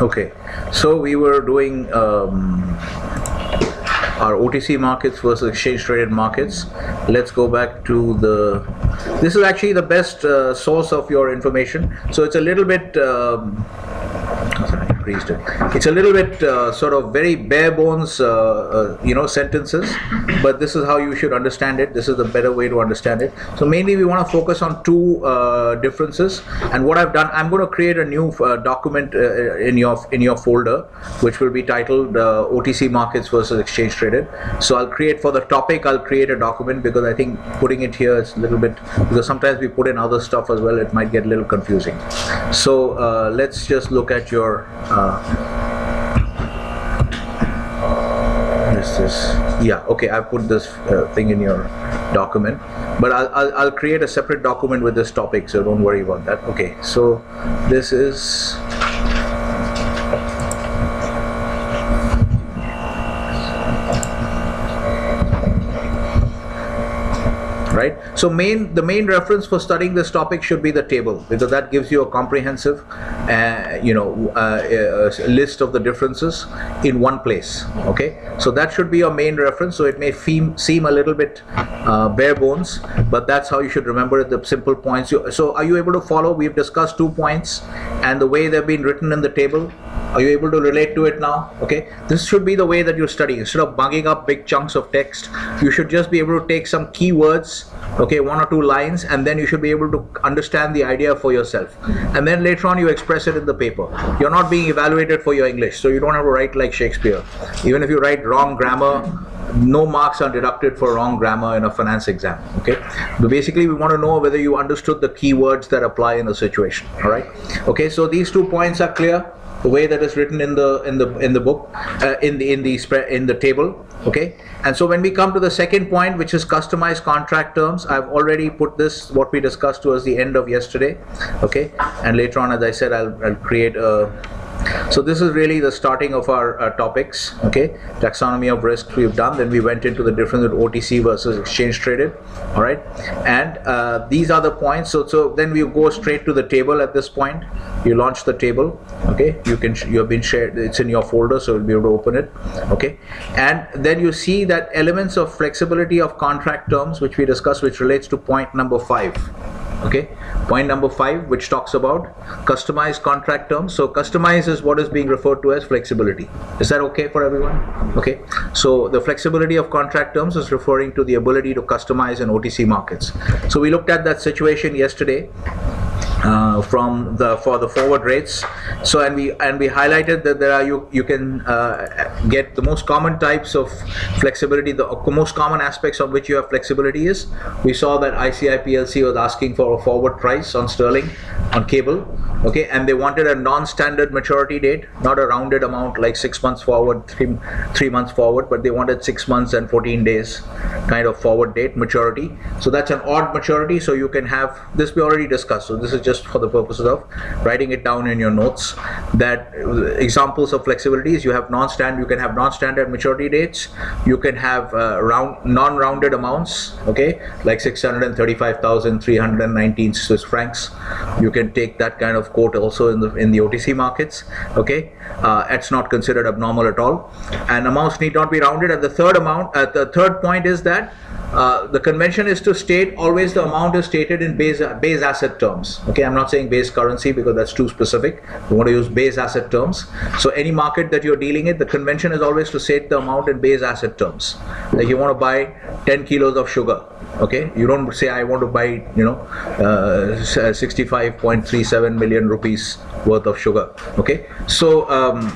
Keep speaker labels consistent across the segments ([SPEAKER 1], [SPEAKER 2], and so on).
[SPEAKER 1] Okay, so we were doing um, our OTC markets versus exchange traded markets. Let's go back to the. This is actually the best uh, source of your information. So it's a little bit. Um, it. It's a little bit uh, sort of very bare bones, uh, uh, you know, sentences, but this is how you should understand it. This is the better way to understand it. So mainly we want to focus on two uh, differences. And what I've done, I'm going to create a new uh, document in your in your folder, which will be titled OTC markets versus exchange traded. So I'll create for the topic. I'll create a document because I think putting it here is a little bit because sometimes we put in other stuff as well. It might get a little confusing. So let's just look at your. Uh, this is yeah okay i put this uh, thing in your document but I'll, I'll, I'll create a separate document with this topic so don't worry about that. Okay so this is right? So main the main reference for studying this topic should be the table. Because that gives you a comprehensive uh, you know uh, uh, list of the differences in one place okay? So that should be your main reference. So it may seem seem a little bit uh, bare bones but that's how you should remember it the simple points. You, so are you able to follow? We've discussed two points and the way they've been written in the table. Are you able to relate to it now? Okay? This should be the way that you're studying instead of bugging up big chunks of text you should just be able to take some keywords okay one or two lines and then you should be able to understand the idea for yourself. And then later on you express it in the paper. You're not being evaluated for your english so you don't have to write like shakespeare. Even if you write wrong grammar no marks are deducted for wrong grammar in a finance exam okay? But basically we want to know whether you understood the keywords that apply in the situation all right? Okay so these two points are clear the way that is written in the in the in the book uh, in the in the spread in the table okay? And so when we come to the second point which is customized contract terms i've already put this what we discussed towards the end of yesterday okay? And later on as i said i'll, I'll create a so this is really the starting of our uh, topics okay? Taxonomy of risk we've done then we went into the difference with otc versus exchange traded all right? And uh, these are the points so so then we go straight to the table at this point. You launch the table okay? You can you have been shared it's in your folder so you'll be able to open it okay? And then you see that elements of flexibility of contract terms which we discussed which relates to point number five okay? Point number five which talks about customized contract terms. So customize is what is being referred to as flexibility. Is that okay for everyone? Okay? So the flexibility of contract terms is referring to the ability to customize in otc markets. So we looked at that situation yesterday uh, from the for the forward rates. So and we and we highlighted that there are you you can uh, get the most common types of flexibility the most common aspects on which you have flexibility is we saw that ICI PLC was asking for a forward price on sterling on cable okay? And they wanted a non-standard maturity date not a rounded amount like six months forward three three months forward but they wanted six months and 14 days kind of forward date maturity. So that's an odd maturity so you can have this we already discussed so this is just for the purposes of writing it down in your notes that examples of flexibilities you have non-standard you can have non-standard maturity dates you can have uh, round non-rounded amounts okay? Like 635,319 Swiss francs. You can take that kind of quote also in the in the OTC markets okay? Uh, it's not considered abnormal at all. And amounts need not be rounded. And the third amount uh, the third point is that uh, the convention is to state always the amount is stated in base base asset terms okay i'm not saying base currency because that's too specific. We want to use base asset terms. So any market that you're dealing in the convention is always to state the amount in base asset terms. Like you want to buy 10 kilos of sugar okay? You don't say i want to buy you know uh, 65.37 million rupees worth of sugar okay? So um,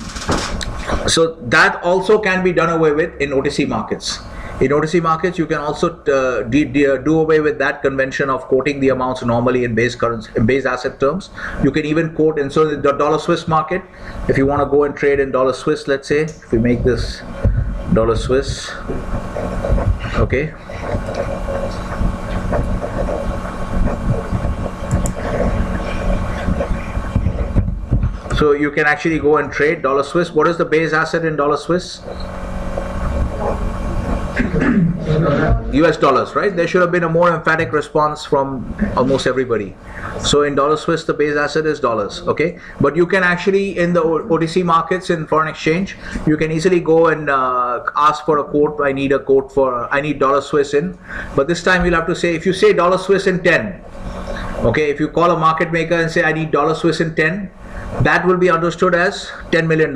[SPEAKER 1] so that also can be done away with in otc markets in OTC markets, you can also uh, do away with that convention of quoting the amounts normally in base currency, in base asset terms. You can even quote, and so the dollar Swiss market, if you want to go and trade in dollar Swiss, let's say, if we make this dollar Swiss, okay. So you can actually go and trade dollar Swiss. What is the base asset in dollar Swiss? US dollars, right? There should have been a more emphatic response from almost everybody. So in dollar Swiss, the base asset is dollars, okay? But you can actually, in the OTC markets in foreign exchange, you can easily go and uh, ask for a quote. I need a quote for, I need dollar Swiss in. But this time you'll have to say, if you say dollar Swiss in 10, okay, if you call a market maker and say, I need dollar Swiss in 10, that will be understood as $10 million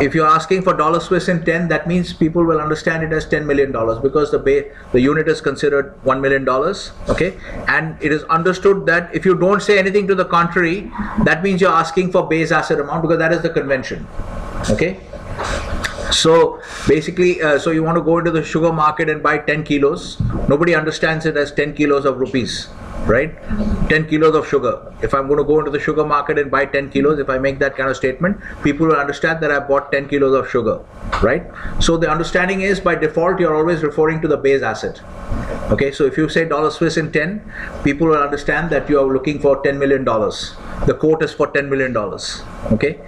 [SPEAKER 1] if you're asking for dollar Swiss in 10, that means people will understand it as 10 million dollars because the bay, the unit is considered 1 million dollars. Okay, and it is understood that if you don't say anything to the contrary, that means you're asking for base asset amount because that is the convention. Okay. So basically, uh, so you want to go into the sugar market and buy 10 kilos. Nobody understands it as 10 kilos of rupees right? 10 kilos of sugar. If i'm going to go into the sugar market and buy 10 kilos if i make that kind of statement people will understand that i bought 10 kilos of sugar right? So the understanding is by default you're always referring to the base asset. Okay so if you say dollar swiss in 10 people will understand that you are looking for 10 million dollars. The quote is for 10 million dollars okay?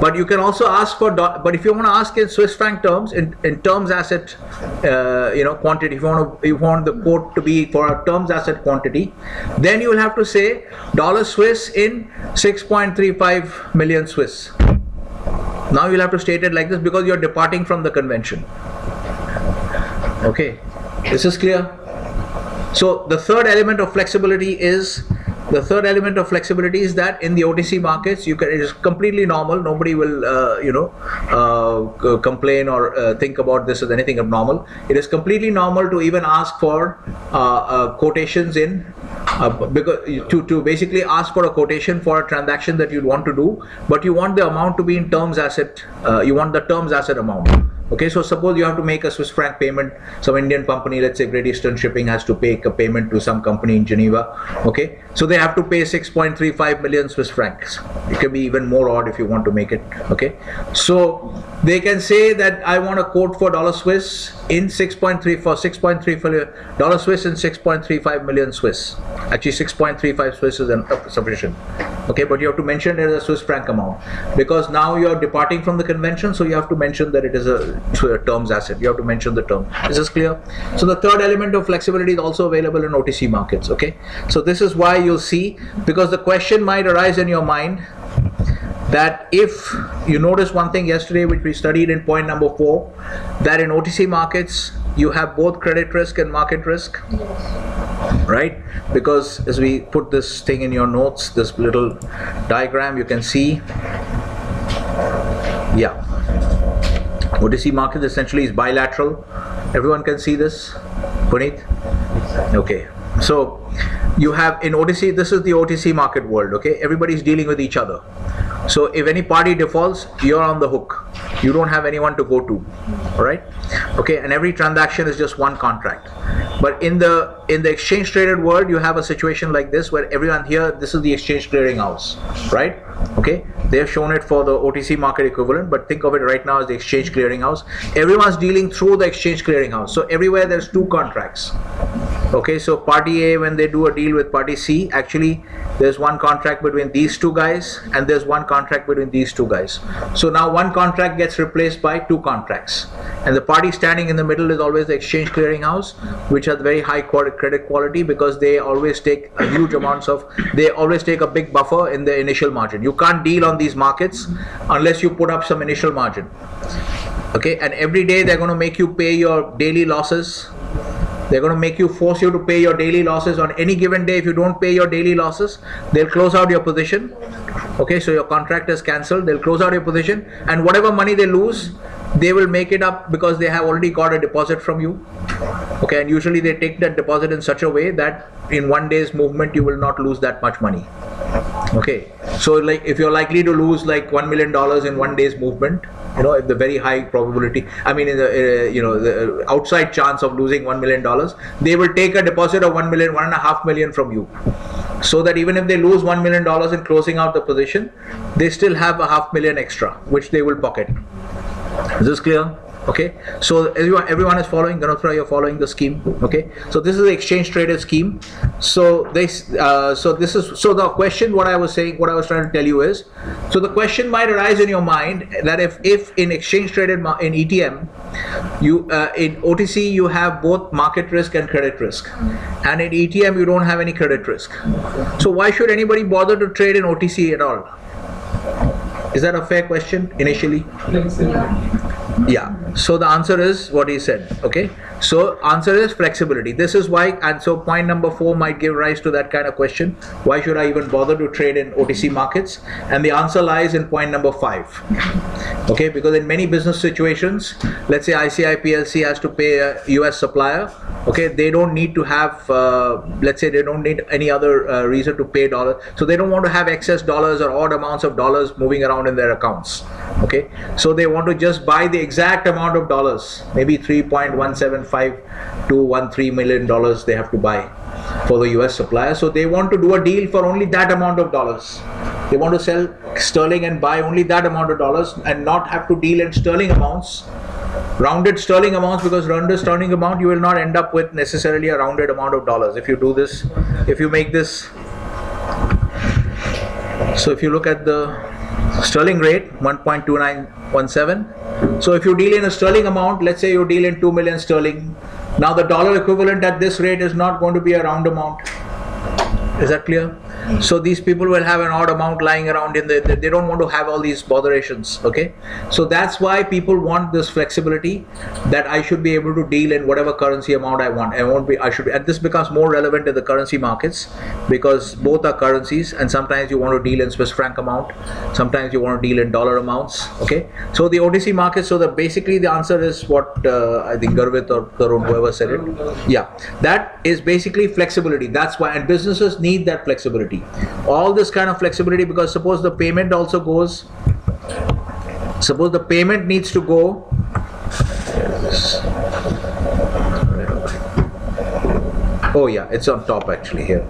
[SPEAKER 1] But you can also ask for but if you want to ask in swiss franc terms in, in terms asset uh, you know quantity if you want to you want the quote to be for a terms asset quantity then you will have to say dollar Swiss in 6.35 million Swiss. Now you'll have to state it like this because you're departing from the convention. Okay, this is clear. So the third element of flexibility is the third element of flexibility is that in the OTC markets, you can it is completely normal. Nobody will, uh, you know, uh, complain or uh, think about this as anything abnormal. It is completely normal to even ask for uh, uh, quotations in uh, because to, to basically ask for a quotation for a transaction that you'd want to do, but you want the amount to be in terms asset, you want the terms asset amount. Okay, so suppose you have to make a Swiss franc payment, some Indian company, let's say Great Eastern Shipping has to pay a payment to some company in Geneva. Okay, so they have to pay 6.35 million Swiss francs. It can be even more odd if you want to make it. Okay, so they can say that I want a quote for dollar Swiss in 6.3 for 6.3 dollar Swiss in 6.35 million Swiss. Actually, 6.35 Swiss is sufficient. Okay, but you have to mention it as a Swiss franc amount because now you are departing from the convention, so you have to mention that it is a, a terms asset. You have to mention the term. Is this clear? So the third element of flexibility is also available in OTC markets. Okay, so this is why you'll see because the question might arise in your mind that if you notice one thing yesterday which we studied in point number four that in OTC markets you have both credit risk and market risk? Yes. right? Because as we put this thing in your notes this little diagram you can see yeah. OTC market essentially is bilateral. Everyone can see this Puneet? Okay. So you have in OTC this is the OTC market world okay everybody's dealing with each other so if any party defaults, you're on the hook. You don't have anyone to go to. All right? Okay, and every transaction is just one contract. But in the in the exchange traded world, you have a situation like this where everyone here, this is the exchange clearing house, right? Okay, they have shown it for the OTC market equivalent, but think of it right now as the exchange clearing house. Everyone's dealing through the exchange clearing house. So everywhere there's two contracts. Okay, so party A, when they do a deal with party C, actually there's one contract between these two guys and there's one contract between these two guys. So now one contract gets replaced by two contracts. And the party standing in the middle is always the exchange clearing house, which has very high credit quality because they always take a huge amounts of, they always take a big buffer in the initial margin. You can't deal on these markets unless you put up some initial margin. Okay, and every day they're going to make you pay your daily losses they're going to make you force you to pay your daily losses on any given day. If you don't pay your daily losses, they'll close out your position. Okay, so your contract is cancelled. They'll close out your position, and whatever money they lose, they will make it up because they have already got a deposit from you. Okay, and usually they take that deposit in such a way that in one day's movement you will not lose that much money. Okay, so like if you're likely to lose like one million dollars in one day's movement, you know the very high probability i mean in the uh, you know the outside chance of losing 1 million dollars they will take a deposit of 1 million one and a half million from you. So that even if they lose 1 million dollars in closing out the position they still have a half million extra which they will pocket. Is this clear Okay, so everyone, everyone is following. Ganotra, you're following the scheme. Okay, so this is the exchange traded scheme. So this, uh, so this is so the question. What I was saying, what I was trying to tell you is, so the question might arise in your mind that if if in exchange traded in ETM, you uh, in OTC you have both market risk and credit risk, and in ETM you don't have any credit risk. So why should anybody bother to trade in OTC at all? Is that a fair question initially? Yeah. Yeah, so the answer is what he said. Okay. So answer is flexibility. This is why, and so point number four might give rise to that kind of question. Why should I even bother to trade in OTC markets? And the answer lies in point number five. Okay, because in many business situations, let's say ICI PLC has to pay a US supplier. Okay, they don't need to have, uh, let's say they don't need any other uh, reason to pay dollars. So they don't want to have excess dollars or odd amounts of dollars moving around in their accounts. Okay, so they want to just buy the exact amount of dollars, maybe 3.175 to 13 million dollars they have to buy for the US supplier. So they want to do a deal for only that amount of dollars. They want to sell sterling and buy only that amount of dollars and not have to deal in sterling amounts rounded sterling amounts because rounded sterling amount you will not end up with necessarily a rounded amount of dollars if you do this if you make this so if you look at the sterling rate 1.2917 so if you deal in a sterling amount let's say you deal in 2 million sterling now the dollar equivalent at this rate is not going to be a round amount. Is that clear so these people will have an odd amount lying around in the they don't want to have all these botherations okay? So that's why people want this flexibility that i should be able to deal in whatever currency amount i want. I won't be i should be and this becomes more relevant in the currency markets because both are currencies and sometimes you want to deal in swiss franc amount sometimes you want to deal in dollar amounts okay? So the otc market so the basically the answer is what uh, i think garvit or karun whoever said it. Yeah that is basically flexibility. That's why and businesses need that flexibility all this kind of flexibility because suppose the payment also goes suppose the payment needs to go oh yeah it's on top actually here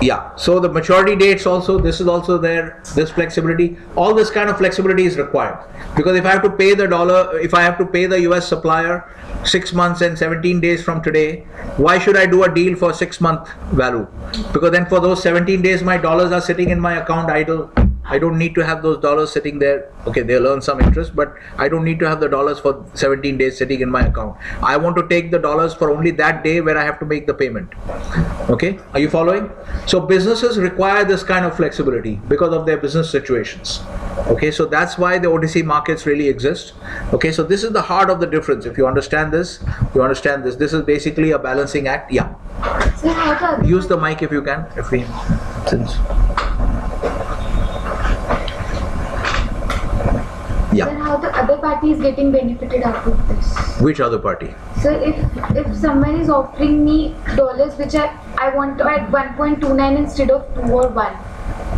[SPEAKER 1] yeah. So the maturity dates also this is also there this flexibility. All this kind of flexibility is required. Because if i have to pay the dollar if i have to pay the us supplier six months and 17 days from today why should i do a deal for six month value? Because then for those 17 days my dollars are sitting in my account idle I don't need to have those dollars sitting there. Okay, they'll earn some interest, but I don't need to have the dollars for 17 days sitting in my account. I want to take the dollars for only that day where I have to make the payment. Okay, are you following? So businesses require this kind of flexibility because of their business situations. Okay, so that's why the OTC markets really exist. Okay, so this is the heart of the difference. If you understand this, you understand this. This is basically a balancing act. Yeah.
[SPEAKER 2] So how the
[SPEAKER 1] Use the mic if you can. If we since.
[SPEAKER 2] then
[SPEAKER 1] Yeah.
[SPEAKER 2] how the other party is getting benefited out of this?
[SPEAKER 1] Which other party?
[SPEAKER 2] So if if someone is offering me dollars which I I want at 1.29 instead of 2 or 1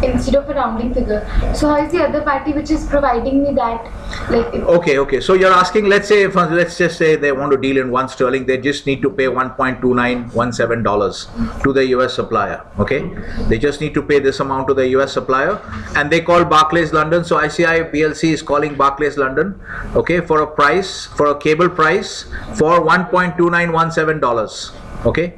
[SPEAKER 2] instead of a rounding figure. So how is the other party which is providing me that like
[SPEAKER 1] Okay, okay. So you're asking, let's say, if, let's just say they want to deal in one sterling, they just need to pay 1.2917 dollars to the US supplier. Okay, they just need to pay this amount to the US supplier, and they call Barclays London. So ICI PLC is calling Barclays London, okay, for a price for a cable price for 1.2917 dollars. Okay,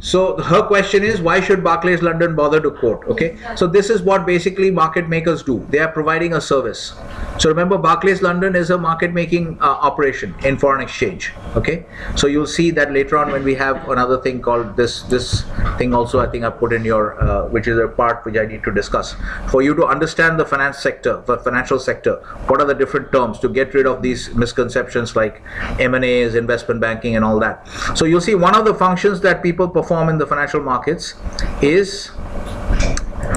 [SPEAKER 1] so her question is why should Barclays London bother to quote? Okay, so this is what basically market makers do. They are providing a service. So remember, Barclays London is a market making uh, operation in foreign exchange. Okay, so you'll see that later on when we have another thing called this this thing also. I think I put in your uh, which is a part which I need to discuss for you to understand the finance sector, the financial sector. What are the different terms to get rid of these misconceptions like M&As, investment banking, and all that. So you'll see one of the functions that people perform in the financial markets is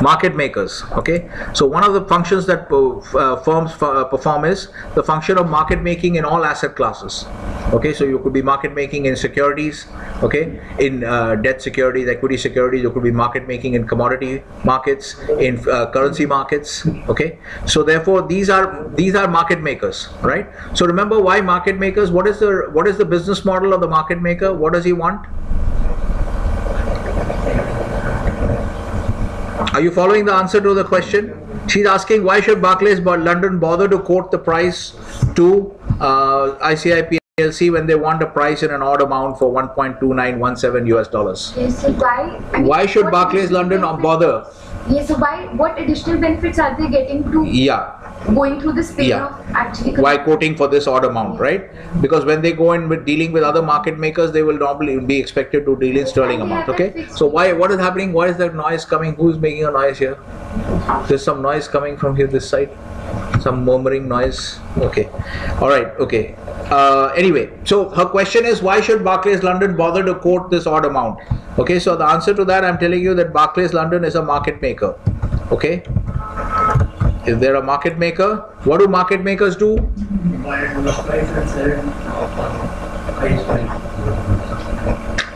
[SPEAKER 1] market makers okay? So one of the functions that uh, firms uh, perform is the function of market making in all asset classes okay? So you could be market making in securities okay? In uh, debt securities equity securities you could be market making in commodity markets in uh, currency markets okay? So therefore these are these are market makers right? So remember why market makers what is the what is the business model of the market maker? What does he want are you following the answer to the question? She's asking why should Barclays but London bother to quote the price to uh, ICI PLC when they want a price in an odd amount for 1.2917 US dollars?
[SPEAKER 2] Yes, so why? I mean,
[SPEAKER 1] Why should Barclays London
[SPEAKER 2] benefits-
[SPEAKER 1] bother?
[SPEAKER 2] Yes, so why? What additional benefits are they getting to
[SPEAKER 1] Yeah,
[SPEAKER 2] going through this pain
[SPEAKER 1] Yeah.
[SPEAKER 2] of actually?
[SPEAKER 1] why quoting for this odd amount, right? Because when they go in with dealing with other market makers, they will normally be expected to deal in sterling amount. Okay. So why? What is happening? Why is that noise coming? Who's making a noise here? There's some noise coming from here this side. Some murmuring noise. Okay. All right. Okay. Uh, anyway, so her question is why should Barclays London bother to quote this odd amount? Okay. So the answer to that, I'm telling you that Barclays London is a market maker. Okay. If they're a market maker, what do market makers do?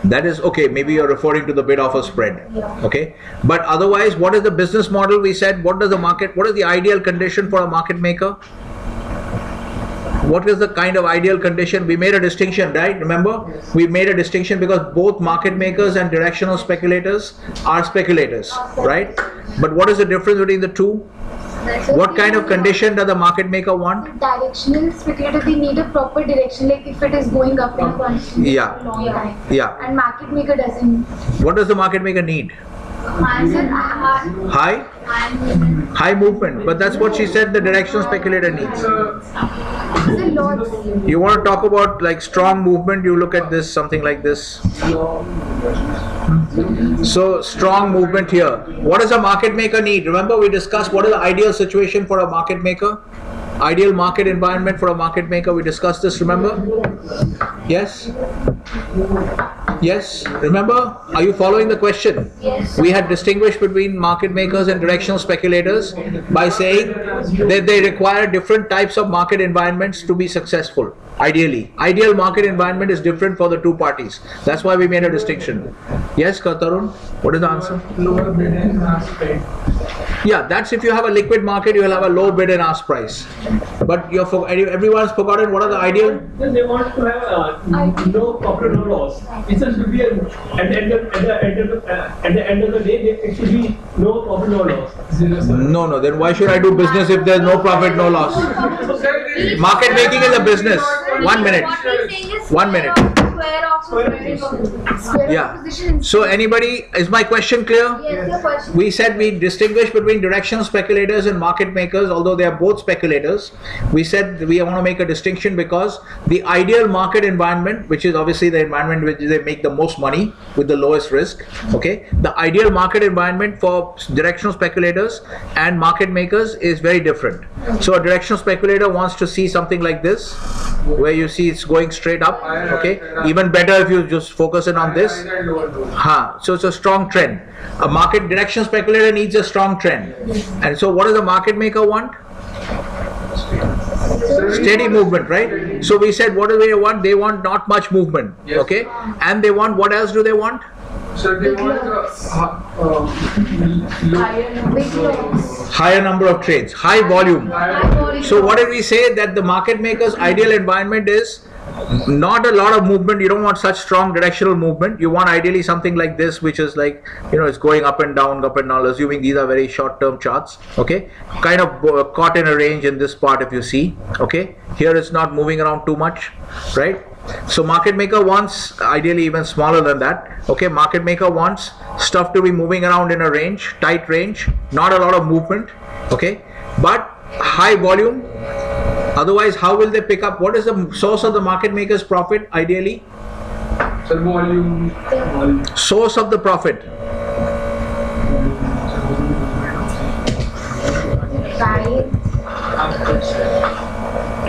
[SPEAKER 1] That is okay. Maybe you're referring to the bid offer spread. Okay. But otherwise, what is the business model? We said, what does the market, what is the ideal condition for a market maker? What is the kind of ideal condition? We made a distinction, right? Remember? We made a distinction because both market makers and directional speculators are speculators, right? But what is the difference between the two? What kind of condition does the market maker want?
[SPEAKER 2] Directional speculator, they need a proper direction, like if it is going up in a um, constant
[SPEAKER 1] Yeah.
[SPEAKER 2] time.
[SPEAKER 1] Yeah.
[SPEAKER 2] And market maker doesn't.
[SPEAKER 1] What does the market maker need? High? High movement. But that's what she said the directional speculator needs. You want to talk about like strong movement, you look at this, something like this. So strong movement here. What does a market maker need? Remember we discussed what is the ideal situation for a market maker? Ideal market environment for a market maker. We discussed this, remember? Yes? Yes? Remember? Are you following the question?
[SPEAKER 2] Yes.
[SPEAKER 1] We had distinguished between market makers and directional speculators by saying that they require different types of market environments to be successful. Ideally, ideal market environment is different for the two parties. That's why we made a distinction. Yes, Katarun, what is the answer?
[SPEAKER 3] Lower bid and ask price.
[SPEAKER 1] Yeah, that's if you have a liquid market, you will have a low bid and ask price. But you're for, everyone's forgotten what are the ideal.
[SPEAKER 3] Then they want to have uh, no profit, no loss. It should be a, at the end of at the end of uh, at the end of the day, there it should be no profit, no loss.
[SPEAKER 1] No, no. Then why should I do business if there's no profit, no loss? Market making is a business. One minute.
[SPEAKER 4] What we're saying is
[SPEAKER 1] One minute.
[SPEAKER 4] Of- Square of square of-
[SPEAKER 2] Square
[SPEAKER 1] Yeah.
[SPEAKER 2] position.
[SPEAKER 1] So anybody, is my question clear?
[SPEAKER 2] Yes, your question.
[SPEAKER 1] We said we distinguish between directional speculators and market makers, although they are both speculators. We said we want to make a distinction because the ideal market environment, which is obviously the environment which they make the most money with the lowest risk, okay? The ideal market environment for directional speculators and market makers is very different. So a directional speculator wants to see something like this, where you see it's going straight up, okay? Even better if you just focus in on this. Huh. So it's a strong trend. A market direction speculator needs a strong trend. And so what does the market maker want? Steady movement, right? So we said what do they want? They want not much movement.
[SPEAKER 5] Yes.
[SPEAKER 1] Okay? And they want what else do they want?
[SPEAKER 5] So they want uh, uh, low,
[SPEAKER 1] Higher number of trades, high volume. So what did we say that the market maker's ideal environment is not a lot of movement. You don't want such strong directional movement. You want ideally something like this, which is like you know it's going up and down, up and down. Assuming these are very short-term charts. Okay, kind of uh, caught in a range in this part if you see. Okay, here it's not moving around too much, right? So market maker wants ideally even smaller than that. Okay, market maker wants stuff to be moving around in a range, tight range, not a lot of movement. Okay, but high volume Otherwise, how will they pick up? What is the source of the market maker's profit ideally?
[SPEAKER 5] so volume, volume.
[SPEAKER 1] Source of the profit.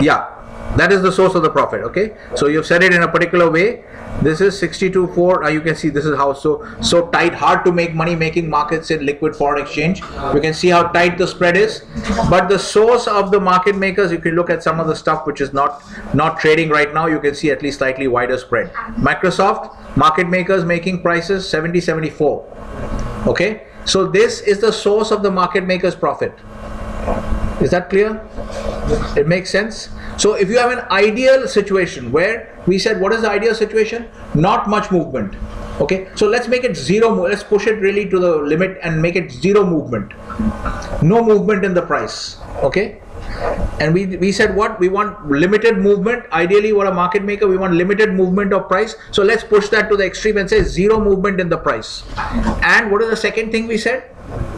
[SPEAKER 1] Yeah, that is the source of the profit. Okay, so you've said it in a particular way. This is 62.4. Now you can see this is how so so tight, hard to make money making markets in liquid foreign exchange. You can see how tight the spread is. But the source of the market makers, you can look at some of the stuff which is not not trading right now. You can see at least slightly wider spread. Microsoft market makers making prices 70 74. Okay, so this is the source of the market maker's profit. Is that clear? It makes sense. So if you have an ideal situation where we said what is the ideal situation? Not much movement. Okay, so let's make it zero. Let's push it really to the limit and make it zero movement. No movement in the price. Okay, and we we said what we want limited movement. Ideally, what a market maker we want limited movement of price. So let's push that to the extreme and say zero movement in the price. And what is the second thing we said?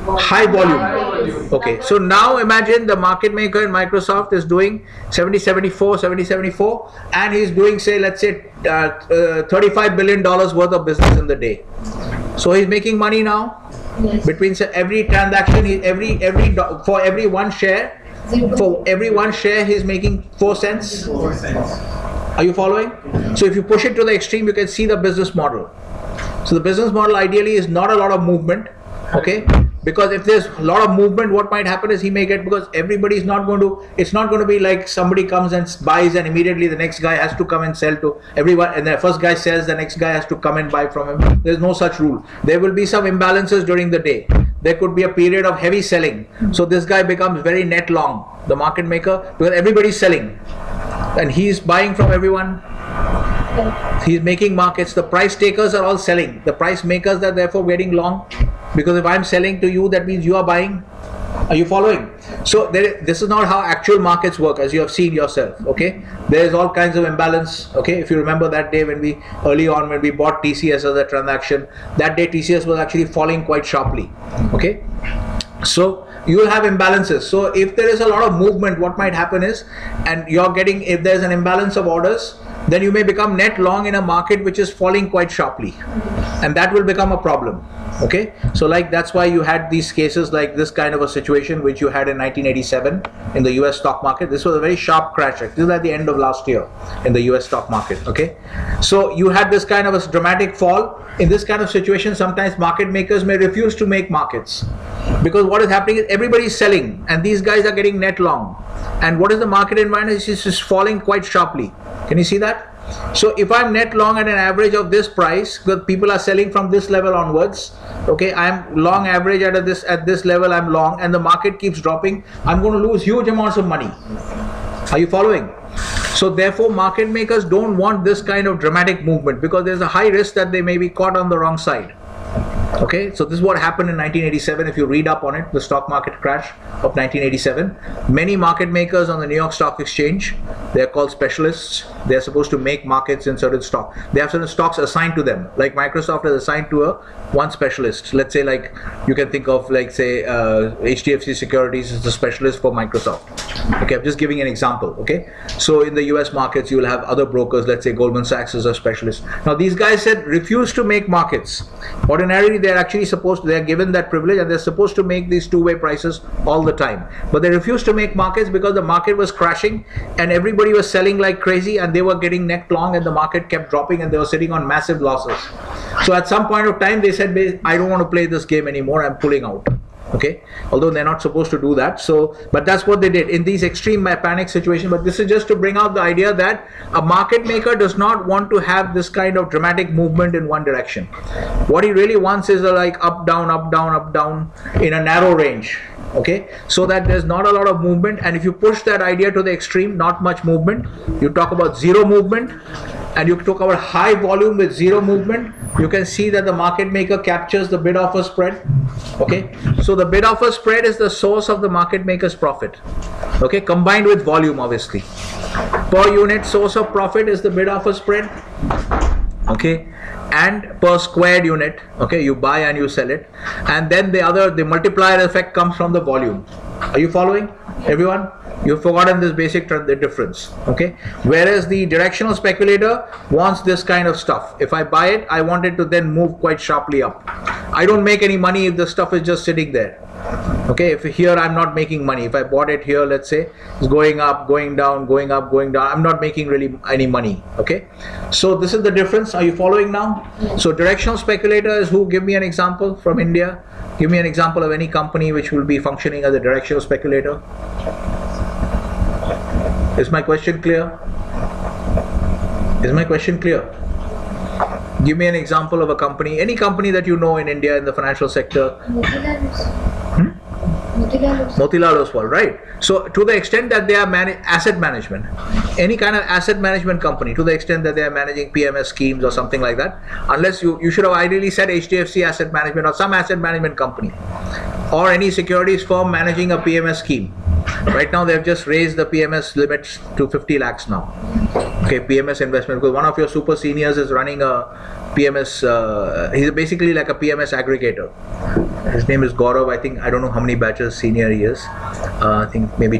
[SPEAKER 1] High volume. Okay, so now imagine the market maker in Microsoft is doing 70, 74, 70, 74, and he's doing, say, let's say, uh, uh, 35 billion dollars worth of business in the day. So he's making money now.
[SPEAKER 2] Yes.
[SPEAKER 1] Between say, every transaction, he, every every do- for every one share, for every one share, he's making four cents.
[SPEAKER 5] Four cents.
[SPEAKER 1] Are you following? So if you push it to the extreme, you can see the business model. So the business model ideally is not a lot of movement, okay? Because if there's a lot of movement, what might happen is he may get because everybody's not going to. It's not going to be like somebody comes and buys and immediately the next guy has to come and sell to everyone, and the first guy sells, the next guy has to come and buy from him. There's no such rule. There will be some imbalances during the day. There could be a period of heavy selling. So this guy becomes very net long, the market maker, because everybody's selling, and he's buying from everyone. He's making markets. The price takers are all selling. The price makers are therefore getting long. Because if I'm selling to you, that means you are buying. Are you following? So there, this is not how actual markets work, as you have seen yourself. Okay, there is all kinds of imbalance. Okay, if you remember that day when we early on when we bought TCS as a transaction, that day TCS was actually falling quite sharply. Okay, so you will have imbalances so if there is a lot of movement what might happen is and you're getting if there's an imbalance of orders then you may become net long in a market which is falling quite sharply. And that will become a problem. Okay? So like that's why you had these cases like this kind of a situation which you had in 1987 in the US stock market. This was a very sharp crash this is at the end of last year in the US stock market. Okay? So you had this kind of a dramatic fall. In this kind of situation sometimes market makers may refuse to make markets. Because what is happening is everybody is selling and these guys are getting net long. And what is the market environment? It's just falling quite sharply. Can you see that so if i'm net long at an average of this price because people are selling from this level onwards okay i'm long average at this at this level i'm long and the market keeps dropping i'm going to lose huge amounts of money are you following so therefore market makers don't want this kind of dramatic movement because there's a high risk that they may be caught on the wrong side Okay, so this is what happened in 1987. If you read up on it, the stock market crash of 1987, many market makers on the New York Stock Exchange, they're called specialists. They're supposed to make markets in certain stock. They have certain stocks assigned to them. Like Microsoft is assigned to a one specialist. Let's say like you can think of like say uh, HDFC Securities is the specialist for Microsoft. Okay, I'm just giving an example. Okay, so in the U.S. markets, you will have other brokers. Let's say Goldman Sachs is a specialist. Now these guys said refuse to make markets. Ordinarily, they're actually supposed to, they're given that privilege and they're supposed to make these two-way prices all the time. But they refused to make markets because the market was crashing and everybody was selling like crazy and they were getting net long and the market kept dropping and they were sitting on massive losses. So at some point of time, they said, I don't want to play this game anymore. I'm pulling out okay? Although they're not supposed to do that. So but that's what they did in these extreme panic situation. But this is just to bring out the idea that a market maker does not want to have this kind of dramatic movement in one direction. What he really wants is a like up down up down up down in a narrow range. Okay? So that there's not a lot of movement. And if you push that idea to the extreme not much movement. You talk about zero movement. And you talk about high volume with zero movement you can see that the market maker captures the bid offer spread. Okay? So the bid offer spread is the source of the market maker's profit. Okay combined with volume obviously. Per unit source of profit is the bid offer spread. Okay and per squared unit okay you buy and you sell it. And then the other the multiplier effect comes from the volume are you following? Everyone? You've forgotten this basic difference okay? Whereas the directional speculator wants this kind of stuff. If i buy it i want it to then move quite sharply up. I don't make any money if the stuff is just sitting there okay if here i'm not making money if i bought it here let's say it's going up going down going up going down i'm not making really any money okay? So this is the difference are you following now? So directional speculator is who give me an example from india give me an example of any company which will be functioning as a directional speculator. Is my question clear? Is my question clear? Give me an example of a company any company that you know in india in the financial sector
[SPEAKER 2] Motilal Oswal.
[SPEAKER 1] Right? So to the extent that they are asset management, any kind of asset management company, to the extent that they are managing PMS schemes or something like that, unless you you should have ideally said HDFC Asset Management or some asset management company, or any securities firm managing a PMS scheme. Right now, they've just raised the PMS limits to 50 lakhs now. Okay, PMS investment because one of your super seniors is running a PMS. Uh, he's basically like a PMS aggregator. His name is Gaurav. I think I don't know how many batches senior he is. Uh, I think maybe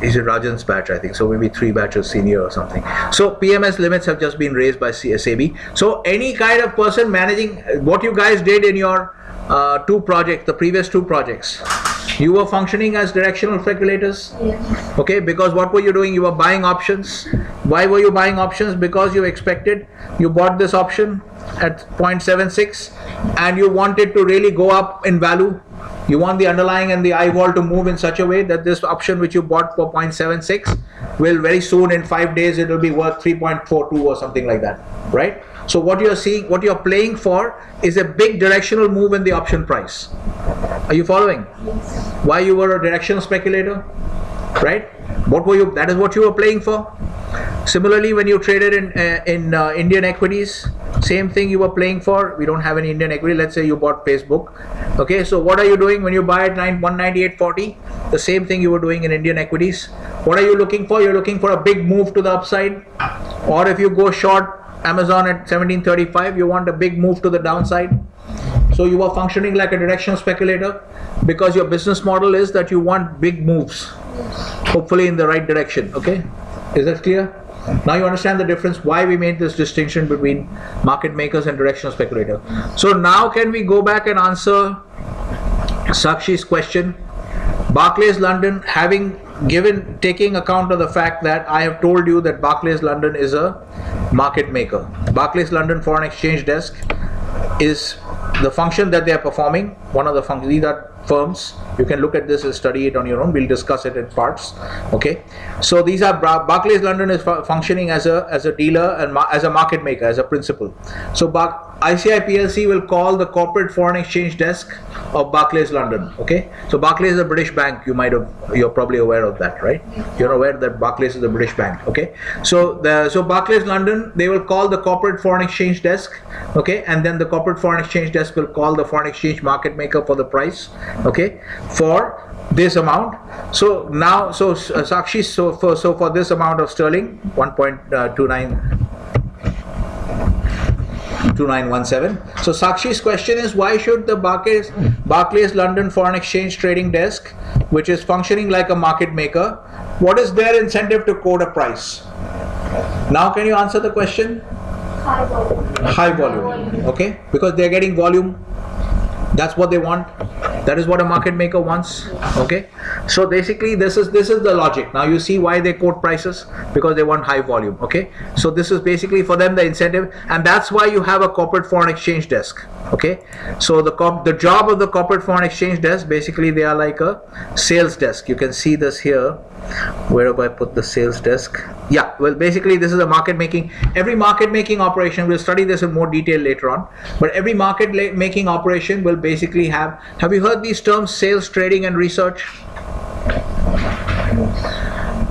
[SPEAKER 1] he's a Rajan's batch. I think so. Maybe three batches senior or something. So PMS limits have just been raised by SEBI. So any kind of person managing what you guys did in your uh, two projects, the previous two projects, you were functioning as directional speculators.
[SPEAKER 2] Yes.
[SPEAKER 1] Okay, because what were you doing? You were buying options. Why were you buying options? Because you expected, you bought this option at 0.76 and you wanted to really go up in value. You want the underlying and the I wall to move in such a way that this option which you bought for 0.76 will very soon in five days it will be worth 3.42 or something like that, right? So what you're seeing, what you're playing for is a big directional move in the option price. Are you following? Why you were a directional speculator? right? What were you that is what you were playing for. Similarly when you traded in uh, in uh, indian equities same thing you were playing for. We don't have any indian equity. Let's say you bought facebook. Okay so what are you doing when you buy at 9 198.40 the same thing you were doing in indian equities. What are you looking for? You're looking for a big move to the upside. Or if you go short amazon at 1735 you want a big move to the downside so you are functioning like a directional speculator because your business model is that you want big moves, hopefully in the right direction. Okay, is that clear? Now you understand the difference why we made this distinction between market makers and directional speculator. So now can we go back and answer Sakshi's question? Barclays London having given taking account of the fact that I have told you that Barclays London is a market maker. Barclays London Foreign Exchange Desk is the function that they are performing. One of the functions, these are firms. You can look at this and study it on your own. We'll discuss it in parts. Okay. So these are Bar- Barclays London is fu- functioning as a as a dealer and as a market maker, as a principal. So Bar- ICI PLC will call the corporate foreign exchange desk of Barclays London. Okay. So Barclays is a British bank. You might have you're probably aware of that, right? You're aware that Barclays is a British bank. Okay. So the so Barclays London they will call the corporate foreign exchange desk. Okay, and then the corporate foreign exchange desk will call the foreign exchange market maker for the price. Okay, for this amount. So now, so uh, Sakshi, so for so for this amount of sterling, 1.29 2917. So Sakshi's question is why should the Barclays, Barclays London Foreign Exchange Trading Desk, which is functioning like a market maker, what is their incentive to quote a price? Now can you answer the question?
[SPEAKER 4] High volume.
[SPEAKER 1] High volume. Okay? Because they're getting volume. That's what they want. That is what a market maker wants. Okay? So basically this is this is the logic. Now you see why they quote prices because they want high volume. Okay? So this is basically for them the incentive and that's why you have a corporate foreign exchange desk. Okay? So the the job of the corporate foreign exchange desk basically they are like a sales desk. You can see this here where do I put the sales desk? Yeah, well, basically, this is a market making. Every market making operation, we'll study this in more detail later on. But every market making operation will basically have. Have you heard these terms, sales, trading, and research?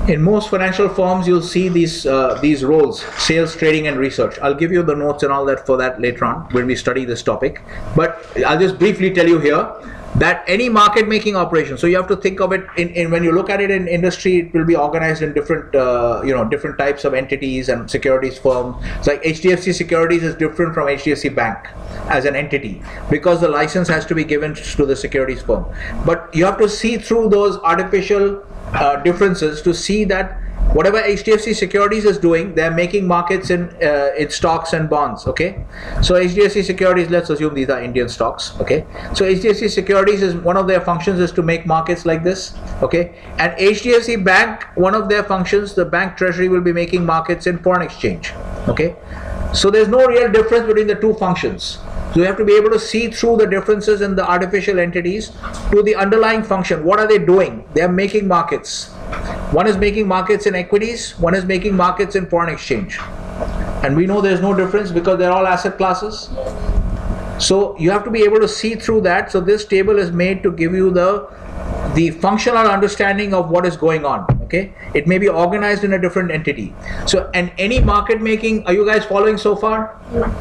[SPEAKER 1] In most financial firms, you'll see these uh, these roles: sales, trading, and research. I'll give you the notes and all that for that later on when we study this topic. But I'll just briefly tell you here that any market making operation so you have to think of it in, in when you look at it in industry it will be organized in different uh, you know different types of entities and securities firms. It's like hdfc securities is different from hdfc bank as an entity because the license has to be given to the securities firm. But you have to see through those artificial uh, differences to see that whatever HDFC Securities is doing, they're making markets in uh, in stocks and bonds. Okay, so HDFC Securities, let's assume these are Indian stocks. Okay, so HDFC Securities is one of their functions is to make markets like this. Okay, and HDFC Bank, one of their functions, the bank treasury will be making markets in foreign exchange. Okay, so there's no real difference between the two functions. So you have to be able to see through the differences in the artificial entities to the underlying function. What are they doing? They are making markets. One is making markets in equities, one is making markets in foreign exchange. And we know there's no difference because they're all asset classes. So you have to be able to see through that. So this table is made to give you the the functional understanding of what is going on okay it may be organized in a different entity so and any market making are you guys following so far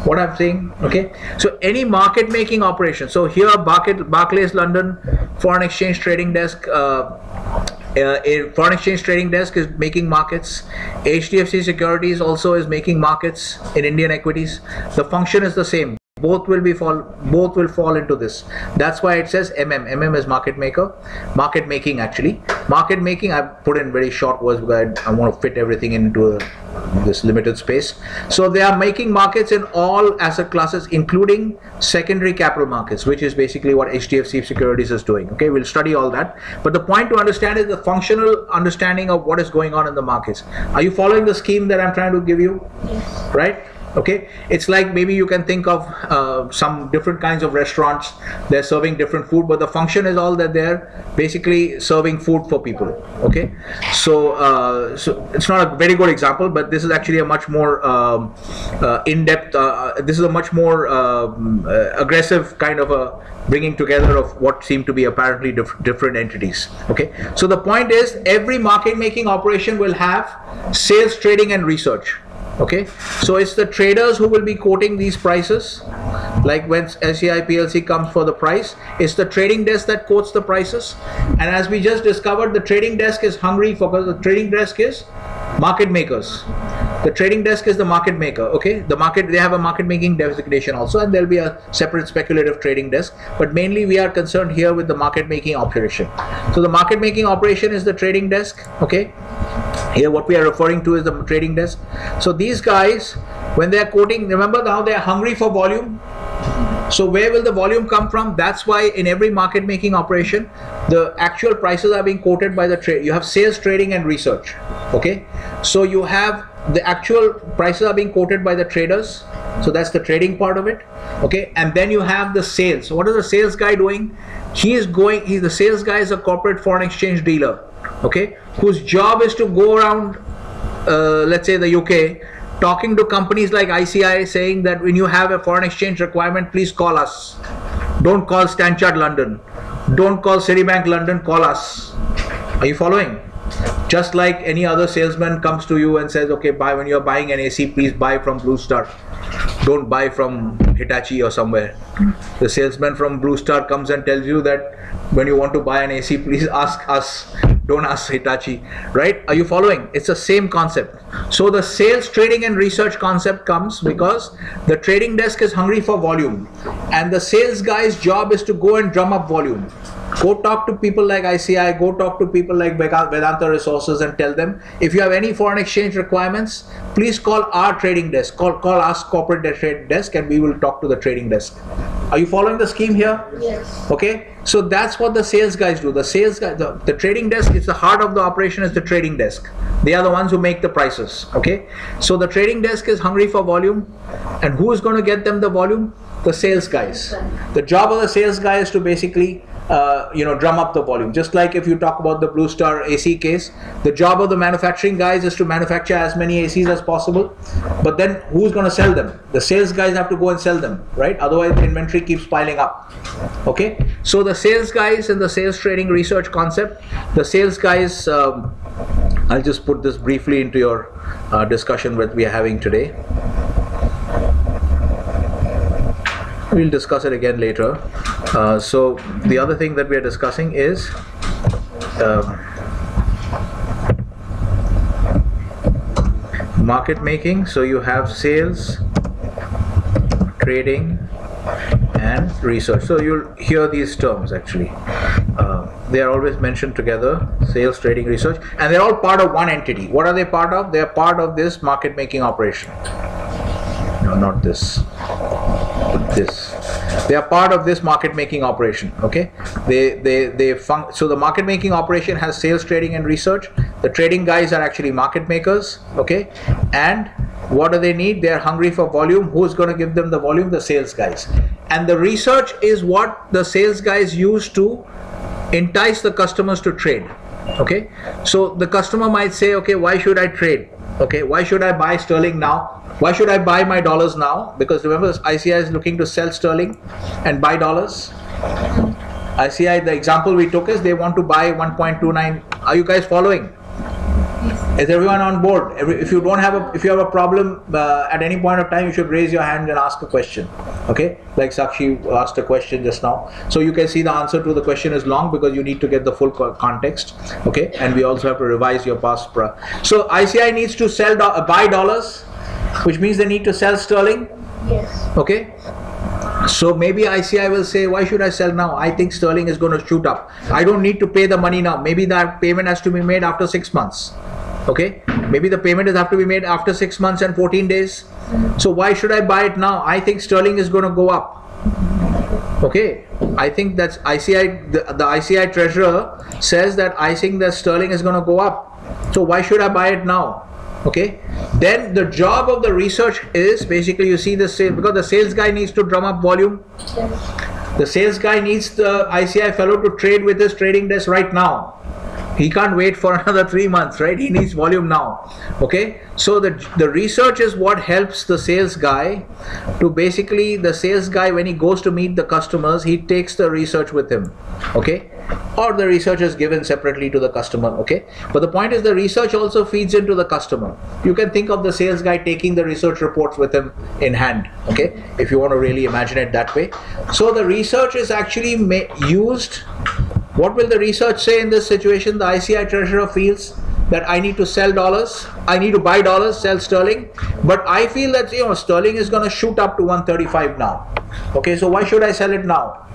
[SPEAKER 1] what i'm saying okay so any market making operation so here Barclays, Barclays london foreign exchange trading desk uh, uh, a foreign exchange trading desk is making markets. HDFC Securities also is making markets in Indian equities. The function is the same. Both will be fall. Both will fall into this. That's why it says MM. MM is market maker, market making actually. Market making. I put in very short words because I, I want to fit everything into this limited space. So they are making markets in all asset classes, including secondary capital markets, which is basically what HDFC Securities is doing. Okay, we'll study all that. But the point to understand is the functional understanding of what is going on in the markets. Are you following the scheme that I'm trying to give you?
[SPEAKER 2] Yes.
[SPEAKER 1] Right? Okay? It's like maybe you can think of uh, some different kinds of restaurants. They're serving different food but the function is all that they're basically serving food for people. Okay? So uh, so it's not a very good example but this is actually a much more um, uh, in-depth uh, this is a much more um, uh, aggressive kind of a bringing together of what seem to be apparently diff- different entities. Okay? So the point is every market making operation will have sales trading and research okay? So it's the traders who will be quoting these prices. Like when ICI PLC comes for the price it's the trading desk that quotes the prices. And as we just discovered the trading desk is hungry for because the trading desk is market makers. The trading desk is the market maker okay? The market they have a market making designation also and there'll be a separate speculative trading desk. But mainly we are concerned here with the market making operation. So the market making operation is the trading desk okay? Here what we are referring to is the trading desk. So these guys when they are quoting remember now they are hungry for volume? So where will the volume come from? That's why in every market making operation the actual prices are being quoted by the trade you have sales trading and research okay? So you have the actual prices are being quoted by the traders so that's the trading part of it okay? And then you have the sales. So what is the sales guy doing? He is going he the sales guy is a corporate foreign exchange dealer okay? Whose job is to go around uh, let's say the uk talking to companies like ici saying that when you have a foreign exchange requirement please call us. Don't call stanchart london. Don't call citibank london call us. Are you following? Just like any other salesman comes to you and says okay buy when you're buying an ac please buy from blue star. Don't buy from hitachi or somewhere. The salesman from blue star comes and tells you that when you want to buy an ac please ask us don't ask hitachi right? Are you following? It's the same concept. So the sales trading and research concept comes because the trading desk is hungry for volume and the sales guy's job is to go and drum up volume go talk to people like ICI, go talk to people like Vedanta Resources and tell them if you have any foreign exchange requirements, please call our trading desk, call, call us corporate trade desk and we will talk to the trading desk. Are you following the scheme here?
[SPEAKER 2] Yes.
[SPEAKER 1] Okay, so that's what the sales guys do. The sales guys, the, the trading desk is the heart of the operation is the trading desk. They are the ones who make the prices. Okay, so the trading desk is hungry for volume and who is going to get them the volume? The sales guys. The job of the sales guy is to basically uh, you know drum up the volume. Just like if you talk about the blue star ac case the job of the manufacturing guys is to manufacture as many acs as possible but then who's going to sell them? The sales guys have to go and sell them right? Otherwise the inventory keeps piling up okay? So the sales guys and the sales trading research concept the sales guys um, i'll just put this briefly into your uh, discussion that we are having today we'll discuss it again later. Uh, so the other thing that we are discussing is um, market making. So you have sales trading and research. So you'll hear these terms actually. Uh, they are always mentioned together sales trading research and they're all part of one entity. What are they part of? They are part of this market making operation. No not this this. They are part of this market making operation okay? They they they fun- so the market making operation has sales trading and research. The trading guys are actually market makers okay? And what do they need? They are hungry for volume. Who's going to give them the volume? The sales guys. And the research is what the sales guys use to entice the customers to trade okay? So the customer might say okay why should i trade okay why should i buy sterling now why should i buy my dollars now because remember ici is looking to sell sterling and buy dollars ICI, the example we took is they want to buy 1.29. Are you guys following? Is everyone on board? Every, if you don't have a, if you have a problem uh, at any point of time, you should raise your hand and ask a question. Okay, like Sakshi asked a question just now. So you can see the answer to the question is long because you need to get the full context. Okay, and we also have to revise your past. Pra- so ICI needs to sell do- buy dollars, which means they need to sell sterling.
[SPEAKER 2] Yes.
[SPEAKER 1] Okay. So maybe ICI will say, why should I sell now? I think sterling is going to shoot up. I don't need to pay the money now. Maybe that payment has to be made after six months. Okay. Maybe the payment has have to be made after six months and 14 days. So why should I buy it now? I think sterling is going to go up. Okay. I think that's ICI, the, the ICI treasurer says that I think that sterling is going to go up. So why should I buy it now? Okay? Then the job of the research is basically you see the sale because the sales guy needs to drum up volume. The sales guy needs the ICI fellow to trade with his trading desk right now he can't wait for another three months right? He needs volume now okay? So the the research is what helps the sales guy to basically the sales guy when he goes to meet the customers he takes the research with him okay? Or the research is given separately to the customer okay? But the point is the research also feeds into the customer. You can think of the sales guy taking the research reports with him in hand okay? If you want to really imagine it that way. So the research is actually used what will the research say in this situation the ICI treasurer feels that I need to sell dollars, I need to buy dollars, sell sterling, but I feel that you know sterling is going to shoot up to 135 now. Okay, so why should I sell it now?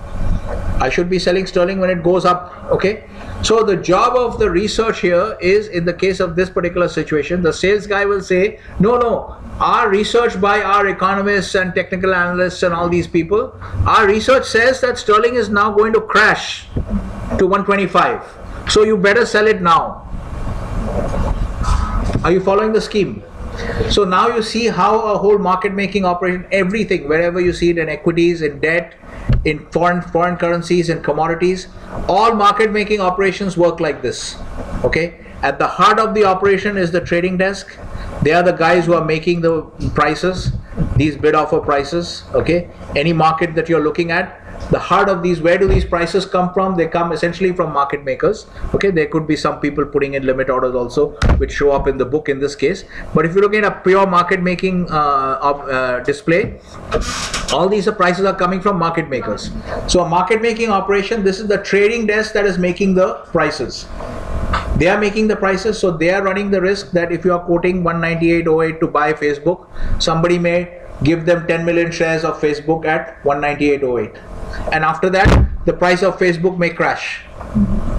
[SPEAKER 1] I should be selling sterling when it goes up. Okay, so the job of the research here is in the case of this particular situation, the sales guy will say, no, no, our research by our economists and technical analysts and all these people, our research says that sterling is now going to crash to 125. So you better sell it now. Are you following the scheme? So now you see how a whole market making operation, everything, wherever you see it in equities, in debt, in foreign foreign currencies, and commodities, all market making operations work like this. Okay? At the heart of the operation is the trading desk. They are the guys who are making the prices, these bid offer prices. Okay? Any market that you're looking at, the heart of these where do these prices come from? They come essentially from market makers. Okay there could be some people putting in limit orders also which show up in the book in this case. But if you look at a pure market making uh, uh, display all these prices are coming from market makers. So a market making operation this is the trading desk that is making the prices. They are making the prices so they are running the risk that if you are quoting 198.08 to buy facebook somebody may give them 10 million shares of facebook at 198.08 and after that the price of facebook may crash.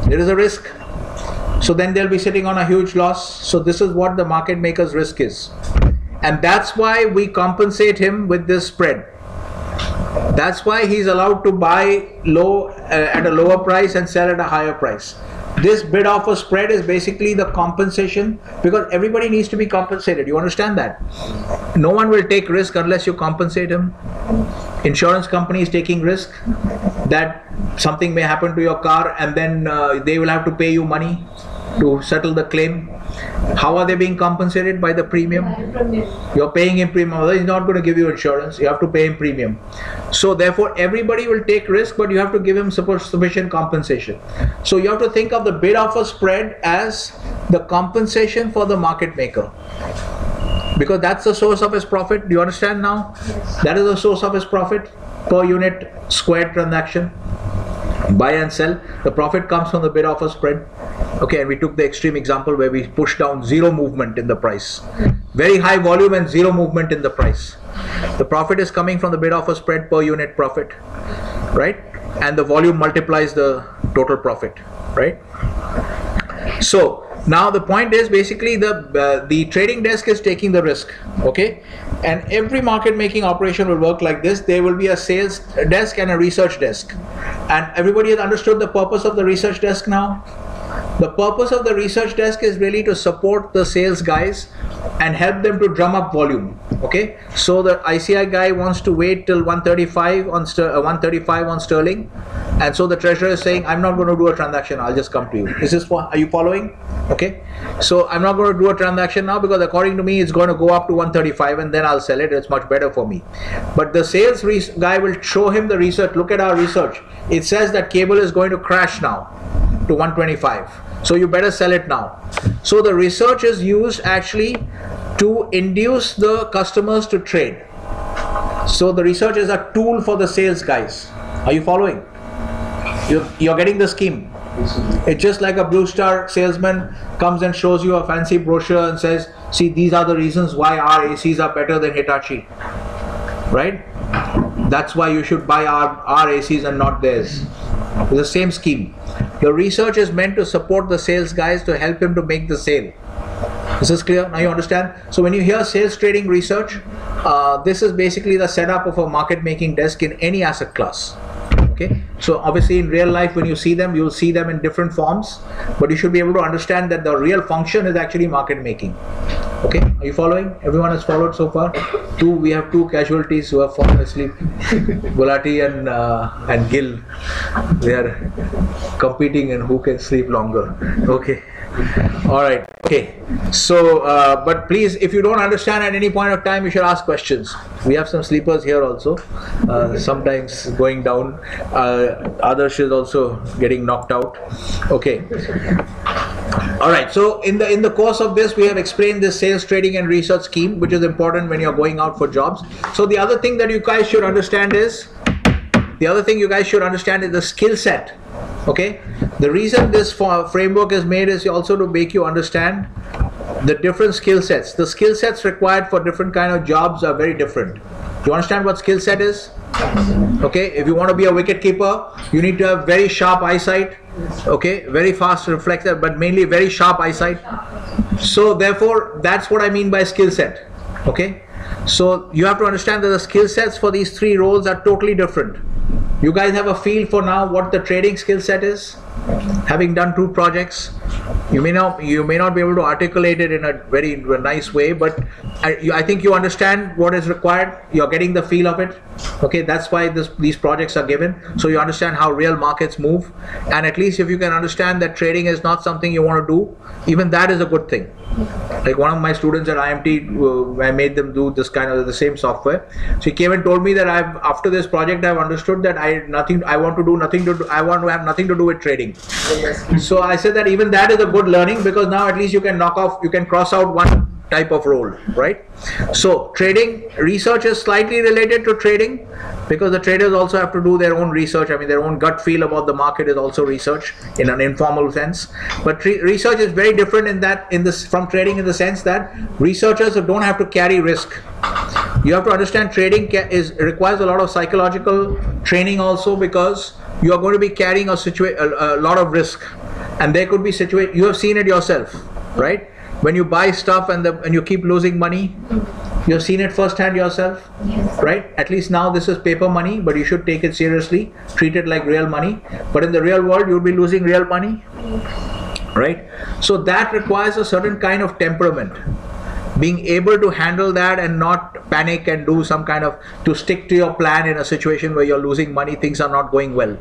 [SPEAKER 1] There is a risk. So then they'll be sitting on a huge loss. So this is what the market maker's risk is. And that's why we compensate him with this spread. That's why he's allowed to buy low uh, at a lower price and sell at a higher price this bid offer spread is basically the compensation because everybody needs to be compensated. You understand that? No one will take risk unless you compensate him. Insurance company is taking risk that something may happen to your car and then uh, they will have to pay you money to settle the claim? How are they being compensated by the premium? You're paying him premium otherwise he's not going to give you insurance you have to pay him premium. So therefore everybody will take risk but you have to give him sufficient compensation. So you have to think of the bid offer spread as the compensation for the market maker. Because that's the source of his profit do you understand now? That is the source of his profit per unit squared transaction buy and sell. The profit comes from the bid offer spread. Okay and we took the extreme example where we pushed down zero movement in the price. Very high volume and zero movement in the price. The profit is coming from the bid offer spread per unit profit right? And the volume multiplies the total profit right so now the point is basically the uh, the trading desk is taking the risk okay? And every market making operation will work like this. There will be a sales desk and a research desk. And everybody has understood the purpose of the research desk now? The purpose of the research desk is really to support the sales guys and help them to drum up volume okay so the ICI guy wants to wait till 135 on uh, 135 on sterling and so the treasurer is saying, I'm not going to do a transaction, I'll just come to you. Is this, are you following? Okay. So I'm not going to do a transaction now because according to me, it's going to go up to 135 and then I'll sell it. It's much better for me. But the sales re- guy will show him the research. Look at our research. It says that cable is going to crash now to 125. So you better sell it now. So the research is used actually to induce the customers to trade. So the research is a tool for the sales guys. Are you following? You're, you're getting the scheme. It's just like a Blue Star salesman comes and shows you a fancy brochure and says, see, these are the reasons why our ACs are better than Hitachi. Right? That's why you should buy our, our ACs and not theirs. It's the same scheme. Your research is meant to support the sales guys to help him to make the sale. Is this clear? Now you understand? So when you hear sales trading research, uh, this is basically the setup of a market making desk in any asset class. Okay. So obviously in real life, when you see them, you'll see them in different forms, but you should be able to understand that the real function is actually market making. Okay. Are you following? Everyone has followed so far. Two. We have two casualties who have fallen asleep. Gulati and uh, and Gil. They are competing in who can sleep longer. Okay. All right. Okay. So, uh, but please, if you don't understand at any point of time, you should ask questions. We have some sleepers here also. Uh, sometimes going down. Uh, others is also getting knocked out. Okay. All right. So in the in the course of this, we have explained this sales trading and research scheme, which is important when you're going out for jobs. So the other thing that you guys should understand is the other thing you guys should understand is the skill set okay? The reason this framework is made is also to make you understand the different skill sets. The skill sets required for different kind of jobs are very different. Do you understand what skill set is? Okay? If you want to be a wicket keeper you need to have very sharp eyesight okay? Very fast reflector but mainly very sharp eyesight. So therefore that's what i mean by skill set okay? So you have to understand that the skill sets for these three roles are totally different. You guys have a feel for now what the trading skill set is having done two projects you may not you may not be able to articulate it in a very nice way but I, you, I think you understand what is required. You're getting the feel of it. Okay that's why this, these projects are given. So you understand how real markets move. And at least if you can understand that trading is not something you want to do even that is a good thing. Like one of my students at IMT, uh, I made them do this kind of the same software. So he came and told me that I've after this project I've understood that I nothing I want to do nothing to do, I want to have nothing to do with trading. So I said that even that is a good learning because now at least you can knock off you can cross out one type of role, right? So trading research is slightly related to trading because the traders also have to do their own research. I mean, their own gut feel about the market is also research in an informal sense. But research is very different in that in this from trading in the sense that researchers don't have to carry risk. You have to understand trading is requires a lot of psychological training also because you are going to be carrying a situa- a, a lot of risk, and there could be situa- You have seen it yourself, right? When you buy stuff and the and you keep losing money you've seen it firsthand yourself right? At least now this is paper money but you should take it seriously treat it like real money. But in the real world you'll be losing real money right? So that requires a certain kind of temperament being able to handle that and not panic and do some kind of to stick to your plan in a situation where you're losing money things are not going well.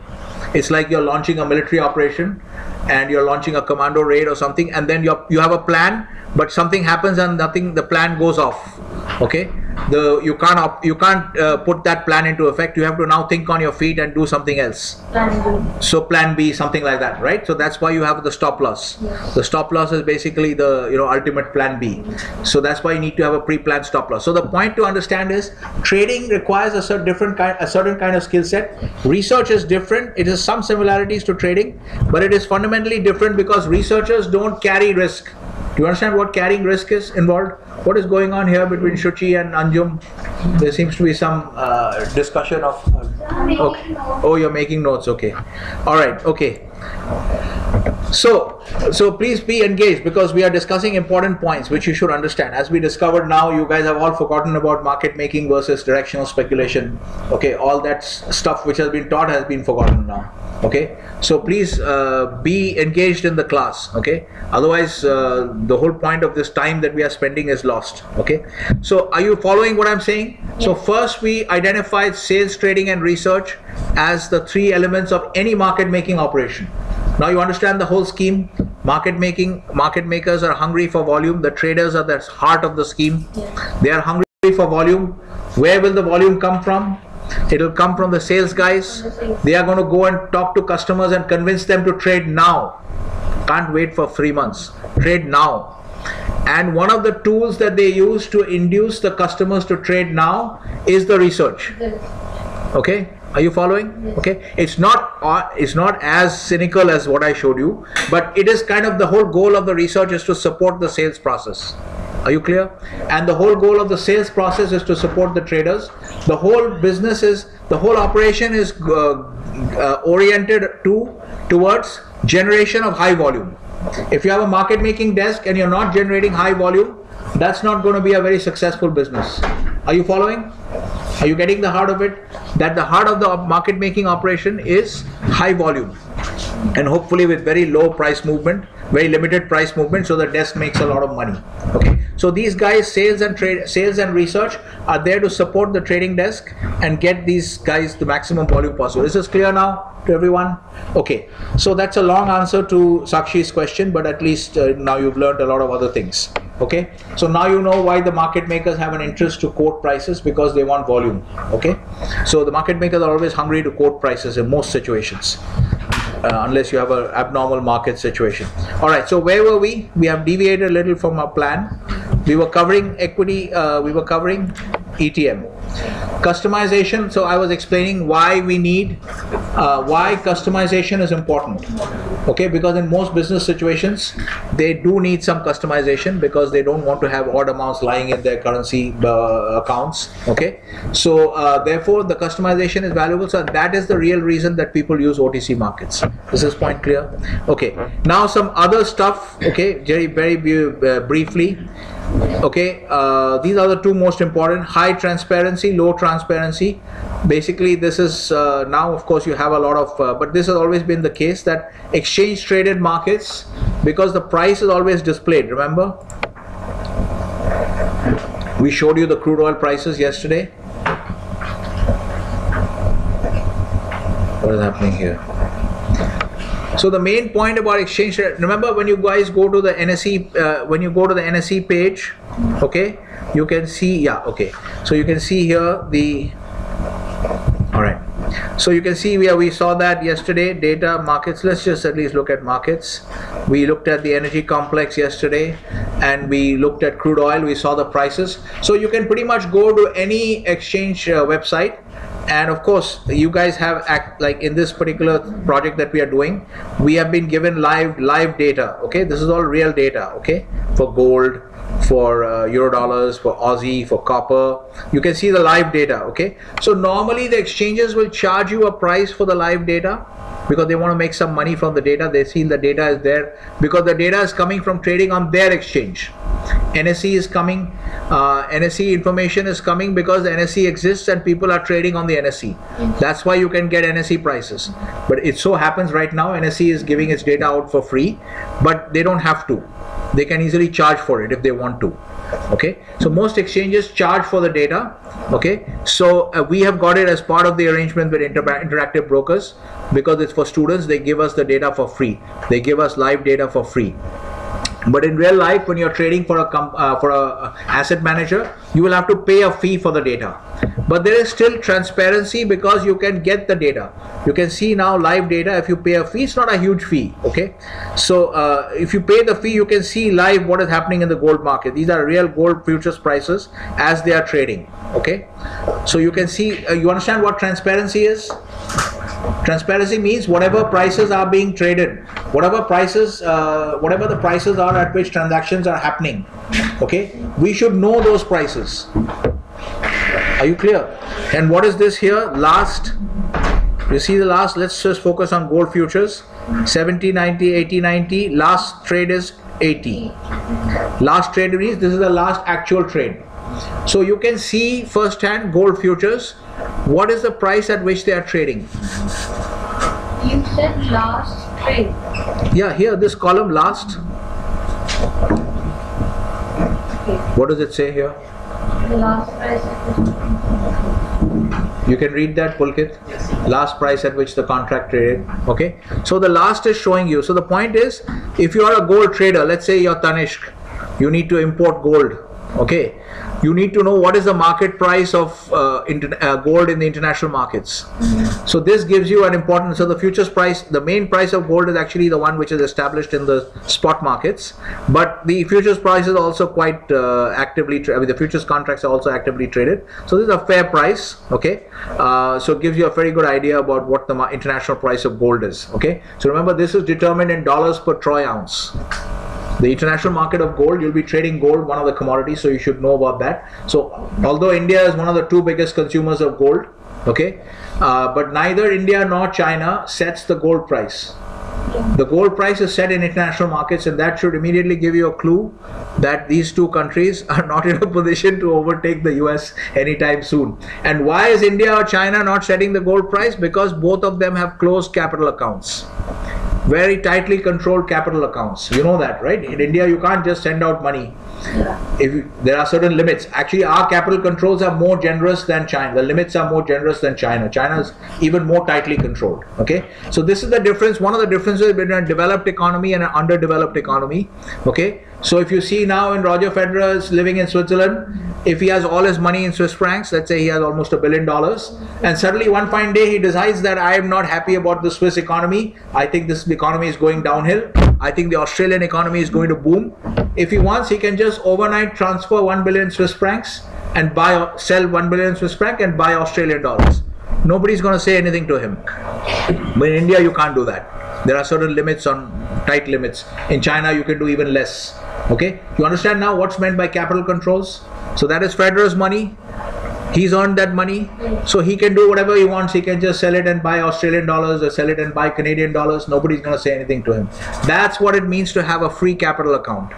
[SPEAKER 1] It's like you're launching a military operation and you're launching a commando raid or something and then you you have a plan but something happens and nothing the plan goes off. Okay? The you can't op, you can't uh, put that plan into effect. You have to now think on your feet and do something else. Plan B. so plan b something like that right? So that's why you have the stop loss. The stop loss is basically the you know ultimate plan b. So that's why you need to have a pre-planned stop loss so the point to understand is trading requires a certain different kind a certain kind of skill set research is different it has some similarities to trading but it is fundamentally different because researchers don't carry risk do you understand what carrying risk is involved? What is going on here between Shuchi and Anjum? There seems to be some uh, discussion of. Uh, okay. Oh, you're making notes. Okay. All right. Okay. So, so please be engaged because we are discussing important points which you should understand. As we discovered now, you guys have all forgotten about market making versus directional speculation. Okay, all that stuff which has been taught has been forgotten now. Okay, so please uh, be engaged in the class. Okay, otherwise uh, the whole point of this time that we are spending is lost. Okay, so are you following what I'm saying? So first we identified sales, trading, and research as the three elements of any market making operation. Now you understand the whole scheme. Market making, market makers are hungry for volume. The traders are the heart of the scheme. They are hungry for volume. Where will the volume come from? It will come from the sales guys. They are going to go and talk to customers and convince them to trade now. Can't wait for three months. Trade now. And one of the tools that they use to induce the customers to trade now is the research okay are you following? Okay. It's not uh, it's not as cynical as what i showed you but it is kind of the whole goal of the research is to support the sales process. Are you clear? And the whole goal of the sales process is to support the traders. The whole business is the whole operation is uh, uh, oriented to towards generation of high volume if you have a market making desk and you're not generating high volume that's not going to be a very successful business. Are you following? Are you getting the heart of it? That the heart of the market making operation is high volume and hopefully with very low price movement, very limited price movement, so the desk makes a lot of money. Okay, so these guys, sales and trade, sales and research, are there to support the trading desk and get these guys the maximum volume possible. Is this clear now to everyone? Okay, so that's a long answer to Sakshi's question, but at least uh, now you've learned a lot of other things. Okay, so now you know why the market makers have an interest to quote prices because they want volume. Okay, so the market makers are always hungry to quote prices in most situations. Uh, unless you have an abnormal market situation. All right, so where were we? We have deviated a little from our plan. We were covering equity, uh, we were covering ETM. Customization, so I was explaining why we need, uh, why customization is important. Okay, because in most business situations, they do need some customization because they don't want to have odd amounts lying in their currency uh, accounts. Okay, so uh, therefore the customization is valuable. So that is the real reason that people use OTC markets. This is point clear? Okay, now some other stuff. Okay, very very uh, briefly. Okay, uh, these are the two most important: high transparency, low transparency. Basically, this is uh, now, of course, you have a lot of, uh, but this has always been the case that exchange traded markets, because the price is always displayed. Remember, we showed you the crude oil prices yesterday. What is happening here? So the main point about exchange rate, remember when you guys go to the NSE, uh, when you go to the NSE page, okay, you can see, yeah, okay. So you can see here the, all right. So you can see where we saw that yesterday, data markets. Let's just at least look at markets. We looked at the energy complex yesterday and we looked at crude oil. We saw the prices. So you can pretty much go to any exchange uh, website and of course you guys have act like in this particular project that we are doing we have been given live live data okay? This is all real data okay? For gold for uh, euro dollars for aussie for copper. You can see the live data okay? So normally the exchanges will charge you a price for the live data because they want to make some money from the data they see the data is there because the data is coming from trading on their exchange NSE is coming, uh, NSE information is coming because NSE exists and people are trading on the NSE. That's why you can get NSE prices. But it so happens right now NSE is giving its data out for free, but they don't have to. They can easily charge for it if they want to. Okay, so most exchanges charge for the data. Okay, so uh, we have got it as part of the arrangement with Inter- Interactive Brokers because it's for students. They give us the data for free. They give us live data for free but in real life when you're trading for a uh, for a uh, asset manager you will have to pay a fee for the data but there is still transparency because you can get the data. You can see now live data. If you pay a fee it's not a huge fee okay? So uh, if you pay the fee you can see live what is happening in the gold market. These are real gold futures prices as they are trading okay? So you can see uh, you understand what transparency is? Transparency means whatever prices are being traded whatever prices uh, whatever the prices are at which transactions are happening okay? We should know those prices are you clear and what is this here last You see the last, let's just focus on gold futures. 70, 90, 80, 90. Last trade is 80. Last trade means this is the last actual trade. So you can see firsthand gold futures. What is the price at which they are trading?
[SPEAKER 4] You said last trade.
[SPEAKER 1] Yeah, here this column last. What does it say here?
[SPEAKER 4] The last price.
[SPEAKER 1] You can read that, Pulkit. Last price at which the contract traded. Okay. So the last is showing you. So the point is, if you are a gold trader, let's say you're Tanishq, you need to import gold. Okay. You need to know what is the market price of uh, inter- uh, gold in the international markets. So this gives you an important. So the futures price, the main price of gold is actually the one which is established in the spot markets, but the futures price is also quite uh, actively. Tra- I mean, the futures contracts are also actively traded. So this is a fair price. Okay, uh, so it gives you a very good idea about what the international price of gold is. Okay, so remember this is determined in dollars per troy ounce the international market of gold you'll be trading gold one of the commodities so you should know about that. So although india is one of the two biggest consumers of gold okay uh, but neither india nor china sets the gold price. The gold price is set in international markets and that should immediately give you a clue that these two countries are not in a position to overtake the us anytime soon. And why is india or china not setting the gold price? Because both of them have closed capital accounts very tightly controlled capital accounts. You know that, right? In India, you can't just send out money. If you, there are certain limits, actually, our capital controls are more generous than China. The limits are more generous than China. China is even more tightly controlled. Okay, so this is the difference. One of the differences between a developed economy and an underdeveloped economy. Okay, so if you see now in Roger Federer is living in Switzerland, if he has all his money in Swiss francs, let's say he has almost a billion dollars, and suddenly one fine day he decides that I am not happy about the Swiss economy. I think this economy is going downhill. I think the Australian economy is going to boom. If he wants, he can just overnight transfer one billion Swiss francs and buy sell one billion Swiss franc and buy Australian dollars. Nobody's going to say anything to him. But in India, you can't do that. There are certain limits on tight limits. In China, you can do even less. Okay, you understand now what's meant by capital controls? So that is Federer's money. He's earned that money, so he can do whatever he wants. He can just sell it and buy Australian dollars or sell it and buy Canadian dollars. Nobody's going to say anything to him. That's what it means to have a free capital account.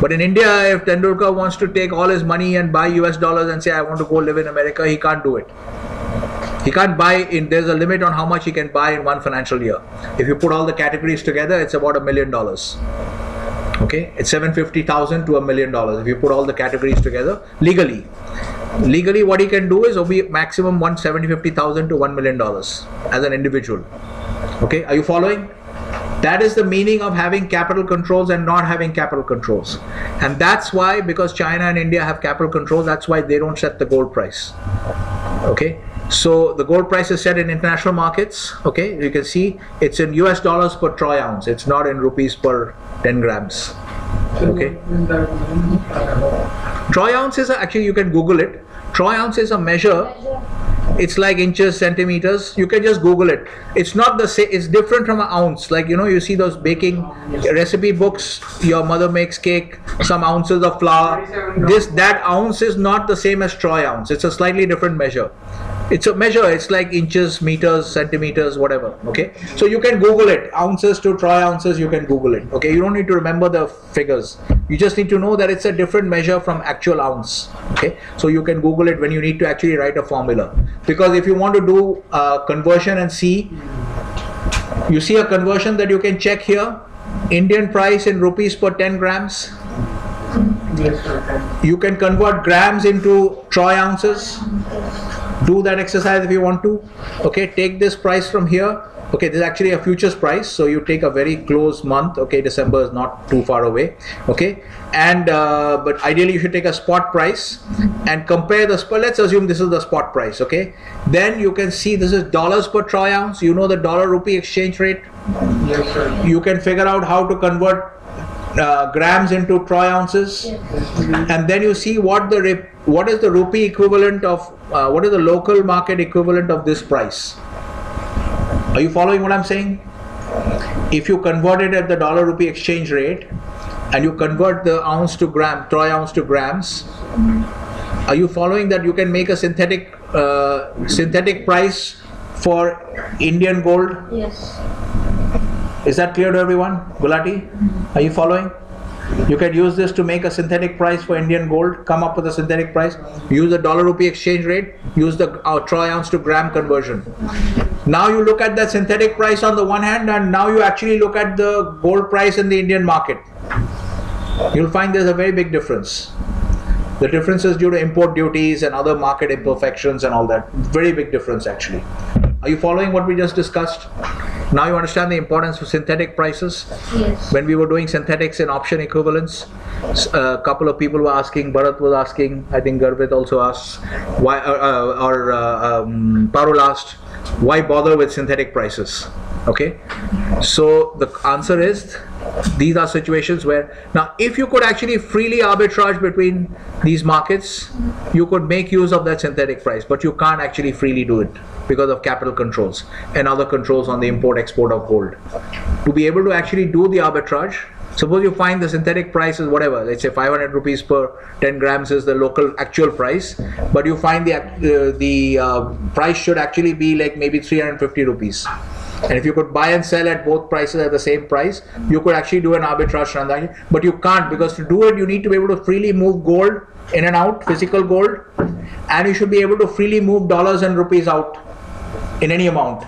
[SPEAKER 1] But in India, if Tendulkar wants to take all his money and buy US dollars and say, I want to go live in America, he can't do it. He can't buy in, there's a limit on how much he can buy in one financial year. If you put all the categories together, it's about a million dollars. Okay, it's 750,000 to a million dollars if you put all the categories together legally. Legally, what he can do is be maximum 150,000 to 1 million dollars as an individual. Okay, are you following? That is the meaning of having capital controls and not having capital controls. And that's why, because China and India have capital controls, that's why they don't set the gold price. Okay, so the gold price is set in international markets. Okay, you can see it's in US dollars per troy ounce, it's not in rupees per 10 grams. Okay. Troy ounce is a, actually you can Google it. Troy ounce is a measure. It's like inches, centimeters. You can just Google it. It's not the same. It's different from an ounce. Like you know, you see those baking recipe books. Your mother makes cake. Some ounces of flour. This that ounce is not the same as troy ounce. It's a slightly different measure. It's a measure. It's like inches, meters, centimeters, whatever. Okay. So you can Google it. Ounces to troy ounces. You can Google it. Okay. You don't need to remember the figures. You just need to know that it's a different measure from actual ounce. Okay. So you can Google it when you need to actually write a formula. Because if you want to do uh, conversion and see, you see a conversion that you can check here. Indian price in rupees per 10 grams. You can convert grams into troy ounces. Do that exercise if you want to. Okay, take this price from here. Okay, this is actually a futures price, so you take a very close month. Okay, December is not too far away. Okay, and uh, but ideally you should take a spot price and compare the spot. Let's assume this is the spot price. Okay, then you can see this is dollars per troy ounce. You know the dollar rupee exchange rate.
[SPEAKER 5] Yes, sir.
[SPEAKER 1] You can figure out how to convert uh, grams into troy ounces and then you see what the what is the rupee equivalent of uh, what is the local market equivalent of this price are you following what i'm saying if you convert it at the dollar rupee exchange rate and you convert the ounce to gram troy ounce to grams are you following that you can make a synthetic uh, synthetic price for Indian gold?
[SPEAKER 4] Yes.
[SPEAKER 1] Is that clear to everyone? Gulati, are you following? You can use this to make a synthetic price for Indian gold, come up with a synthetic price, use the dollar rupee exchange rate, use the uh, troy ounce to gram conversion. Now you look at that synthetic price on the one hand, and now you actually look at the gold price in the Indian market. You'll find there's a very big difference. The difference is due to import duties and other market imperfections and all that. Very big difference actually. Are you following what we just discussed? Now you understand the importance of synthetic prices?
[SPEAKER 4] Yes.
[SPEAKER 1] When we were doing synthetics and option equivalents, a couple of people were asking, Bharat was asking, I think Garvit also asked, why, uh, uh, or uh, um, Parul asked, why bother with synthetic prices? Okay, so the answer is these are situations where now if you could actually freely arbitrage between these markets, you could make use of that synthetic price, but you can't actually freely do it because of capital controls and other controls on the import export of gold. To be able to actually do the arbitrage, suppose you find the synthetic price is whatever, let's say 500 rupees per 10 grams is the local actual price, but you find the uh, the uh, price should actually be like maybe 350 rupees. And if you could buy and sell at both prices at the same price, you could actually do an arbitrage transaction. But you can't because to do it, you need to be able to freely move gold in and out, physical gold, and you should be able to freely move dollars and rupees out in any amount.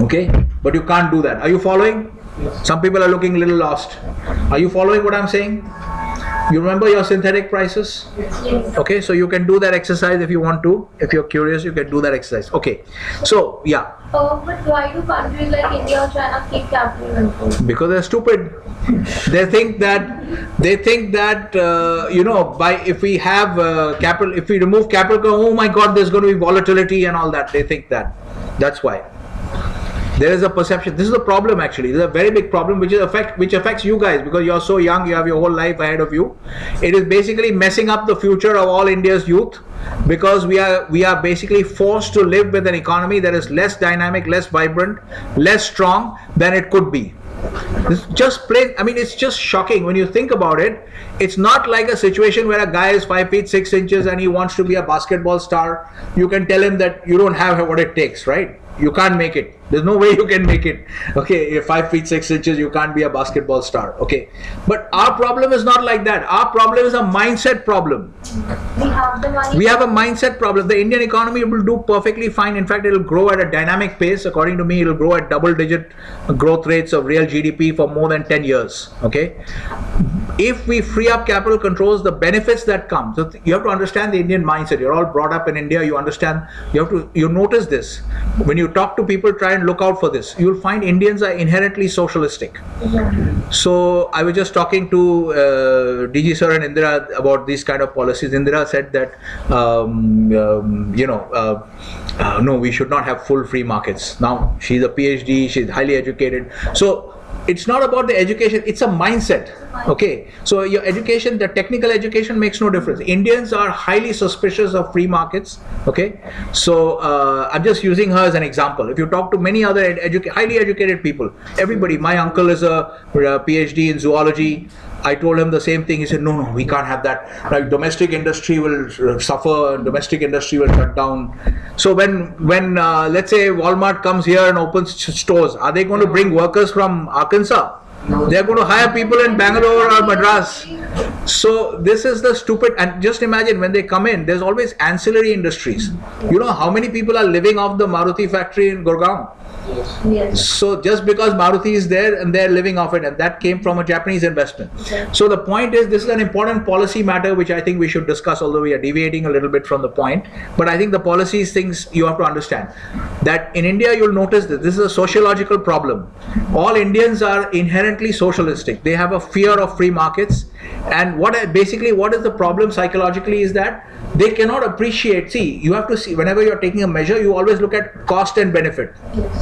[SPEAKER 1] Okay? But you can't do that. Are you following? Some people are looking a little lost. Are you following what I'm saying? You remember your synthetic prices?
[SPEAKER 4] Yes.
[SPEAKER 1] Okay, so you can do that exercise if you want to. If you're curious, you can do that exercise. Okay, so yeah,
[SPEAKER 4] Uh, but why do countries like India or China keep capital control?
[SPEAKER 1] because they're stupid. They think that they think that uh, you know by if we have uh, capital, if we remove capital, oh my God, there's going to be volatility and all that. They think that. That's why. There is a perception. This is a problem actually. This is a very big problem which is affect which affects you guys because you're so young. You have your whole life ahead of you. It is basically messing up the future of all India's youth because we are we are basically forced to live with an economy that is less dynamic, less vibrant, less strong than it could be. This just plain. I mean, it's just shocking when you think about it. It's not like a situation where a guy is five feet six inches and he wants to be a basketball star. You can tell him that you don't have what it takes, right? You can't make it. There's no way you can make it. Okay, you're five feet six inches, you can't be a basketball star. Okay, but our problem is not like that. Our problem is a mindset problem.
[SPEAKER 4] We have the money.
[SPEAKER 1] We have a mindset problem. The Indian economy will do perfectly fine. In fact, it will grow at a dynamic pace. According to me, it will grow at double digit growth rates of real GDP for more than 10 years. Okay. If we free up capital controls, the benefits that come. So you have to understand the Indian mindset. You're all brought up in India. You understand. You have to. You notice this when you talk to people. Try and look out for this. You'll find Indians are inherently socialistic. So I was just talking to uh, DG sir and Indira about these kind of policies. Indira said that um, um, you know uh, uh, no, we should not have full free markets. Now she's a PhD, she's highly educated. So it's not about the education; it's a mindset. Okay, so your education, the technical education makes no difference. Indians are highly suspicious of free markets. Okay, so uh, I'm just using her as an example. If you talk to many other ed- educa- highly educated people, everybody, my uncle is a, a PhD in zoology. I told him the same thing. He said, "No, no, we can't have that. Like domestic industry will uh, suffer. Domestic industry will shut down." So when when uh, let's say Walmart comes here and opens stores, are they going to bring workers from Arkansas? They're going to hire people in Bangalore or Madras. So this is the stupid. And just imagine when they come in, there's always ancillary industries. You know how many people are living off the Maruti factory in Gurgaon?
[SPEAKER 4] Yes.
[SPEAKER 1] So just because Maruti is there and they're living off it, and that came from a Japanese investment. So the point is, this is an important policy matter which I think we should discuss, although we are deviating a little bit from the point. But I think the policies things you have to understand that in India you'll notice that this is a sociological problem. All Indians are inherently socialistic. They have a fear of free markets, and what I basically what is the problem psychologically is that they cannot appreciate. See, you have to see whenever you're taking a measure, you always look at cost and benefit,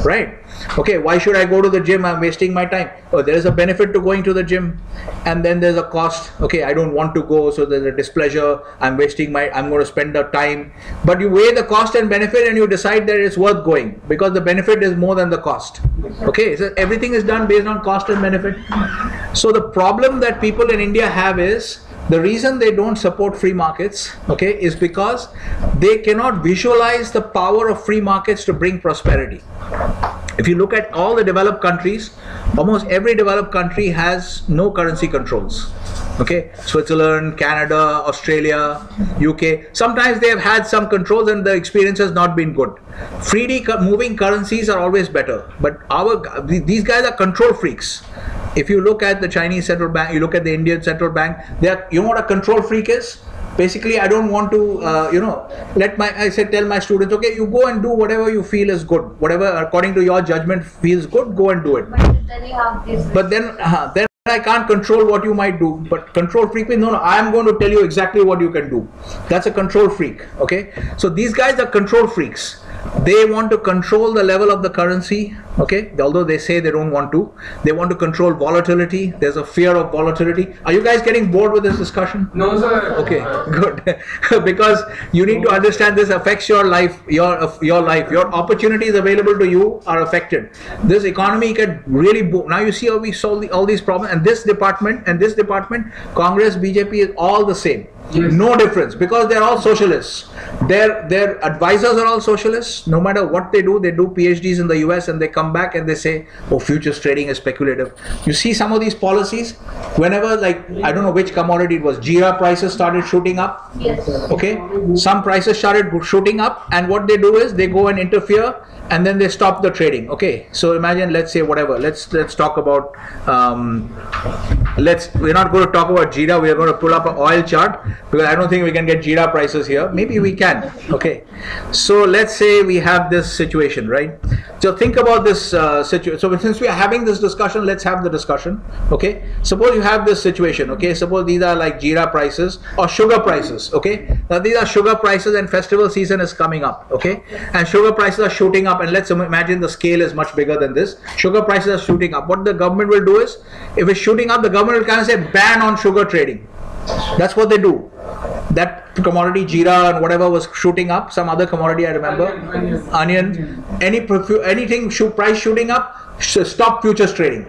[SPEAKER 1] right? Okay, why should I go to the gym? I'm wasting my time. Oh, there is a benefit to going to the gym, and then there's a cost. Okay, I don't want to go, so there's a displeasure. I'm wasting my. I'm going to spend the time. But you weigh the cost and benefit, and you decide that it's worth going because the benefit is more than the cost. Okay, so everything is done based on cost and benefit. So the problem that people in India have is the reason they don't support free markets, okay, is because they cannot visualize the power of free markets to bring prosperity. If you look at all the developed countries, almost every developed country has no currency controls. Okay, Switzerland, Canada, Australia, UK. Sometimes they have had some controls and the experience has not been good. Freely moving currencies are always better, but our these guys are control freaks. If you look at the Chinese central bank, you look at the Indian central bank, they are, you know what a control freak is? Basically i don't want to uh, you know let my i said tell my students okay you go and do whatever you feel is good whatever according to your judgment feels good go and do it
[SPEAKER 4] But then you have this.
[SPEAKER 1] but then uh, then i can't control what you might do but control freak means no no i am going to tell you exactly what you can do. That's a control freak okay? So these guys are control freaks. They want to control the level of the currency okay? Although they say they don't want to. They want to control volatility. There's a fear of volatility. Are you guys getting bored with this discussion?
[SPEAKER 5] No, sir.
[SPEAKER 1] okay good. Because you need to understand this affects your life your your life. Your opportunities available to you are affected. This economy can really boom now you see how we solve the, all these problems and this department and this department congress bjp is all the same.
[SPEAKER 5] Yes.
[SPEAKER 1] no difference. Because they're all socialists. Their their advisors are all socialists. No matter what they do they do phds in the us and they come back and they say oh futures trading is speculative. You see some of these policies? Whenever like i don't know which commodity it was jeera prices started shooting up.
[SPEAKER 4] Yes.
[SPEAKER 1] okay? Some prices started shooting up and what they do is they go and interfere and then they stop the trading. Okay so imagine let's say whatever. Let's let's talk about um, let's we're not going to talk about jeera we're going to pull up an oil chart because i don't think we can get jeera prices here. Maybe we can. Okay. So let's say we have this situation right? So think about this uh, situation so since we are having this discussion let's have the discussion. Okay? Suppose you have this situation. Okay? Suppose these are like jeera prices or sugar prices. Okay? Now these are sugar prices and festival season is coming up. Okay? And sugar prices are shooting up and let's imagine the scale is much bigger than this. Sugar prices are shooting up. What the government will do is if it's shooting up the government will kind of say ban on sugar trading. That's what they do. That commodity jeera and whatever was shooting up some other commodity i remember.
[SPEAKER 5] Onion, onion.
[SPEAKER 1] any profu- anything shoot price shooting up stop futures trading.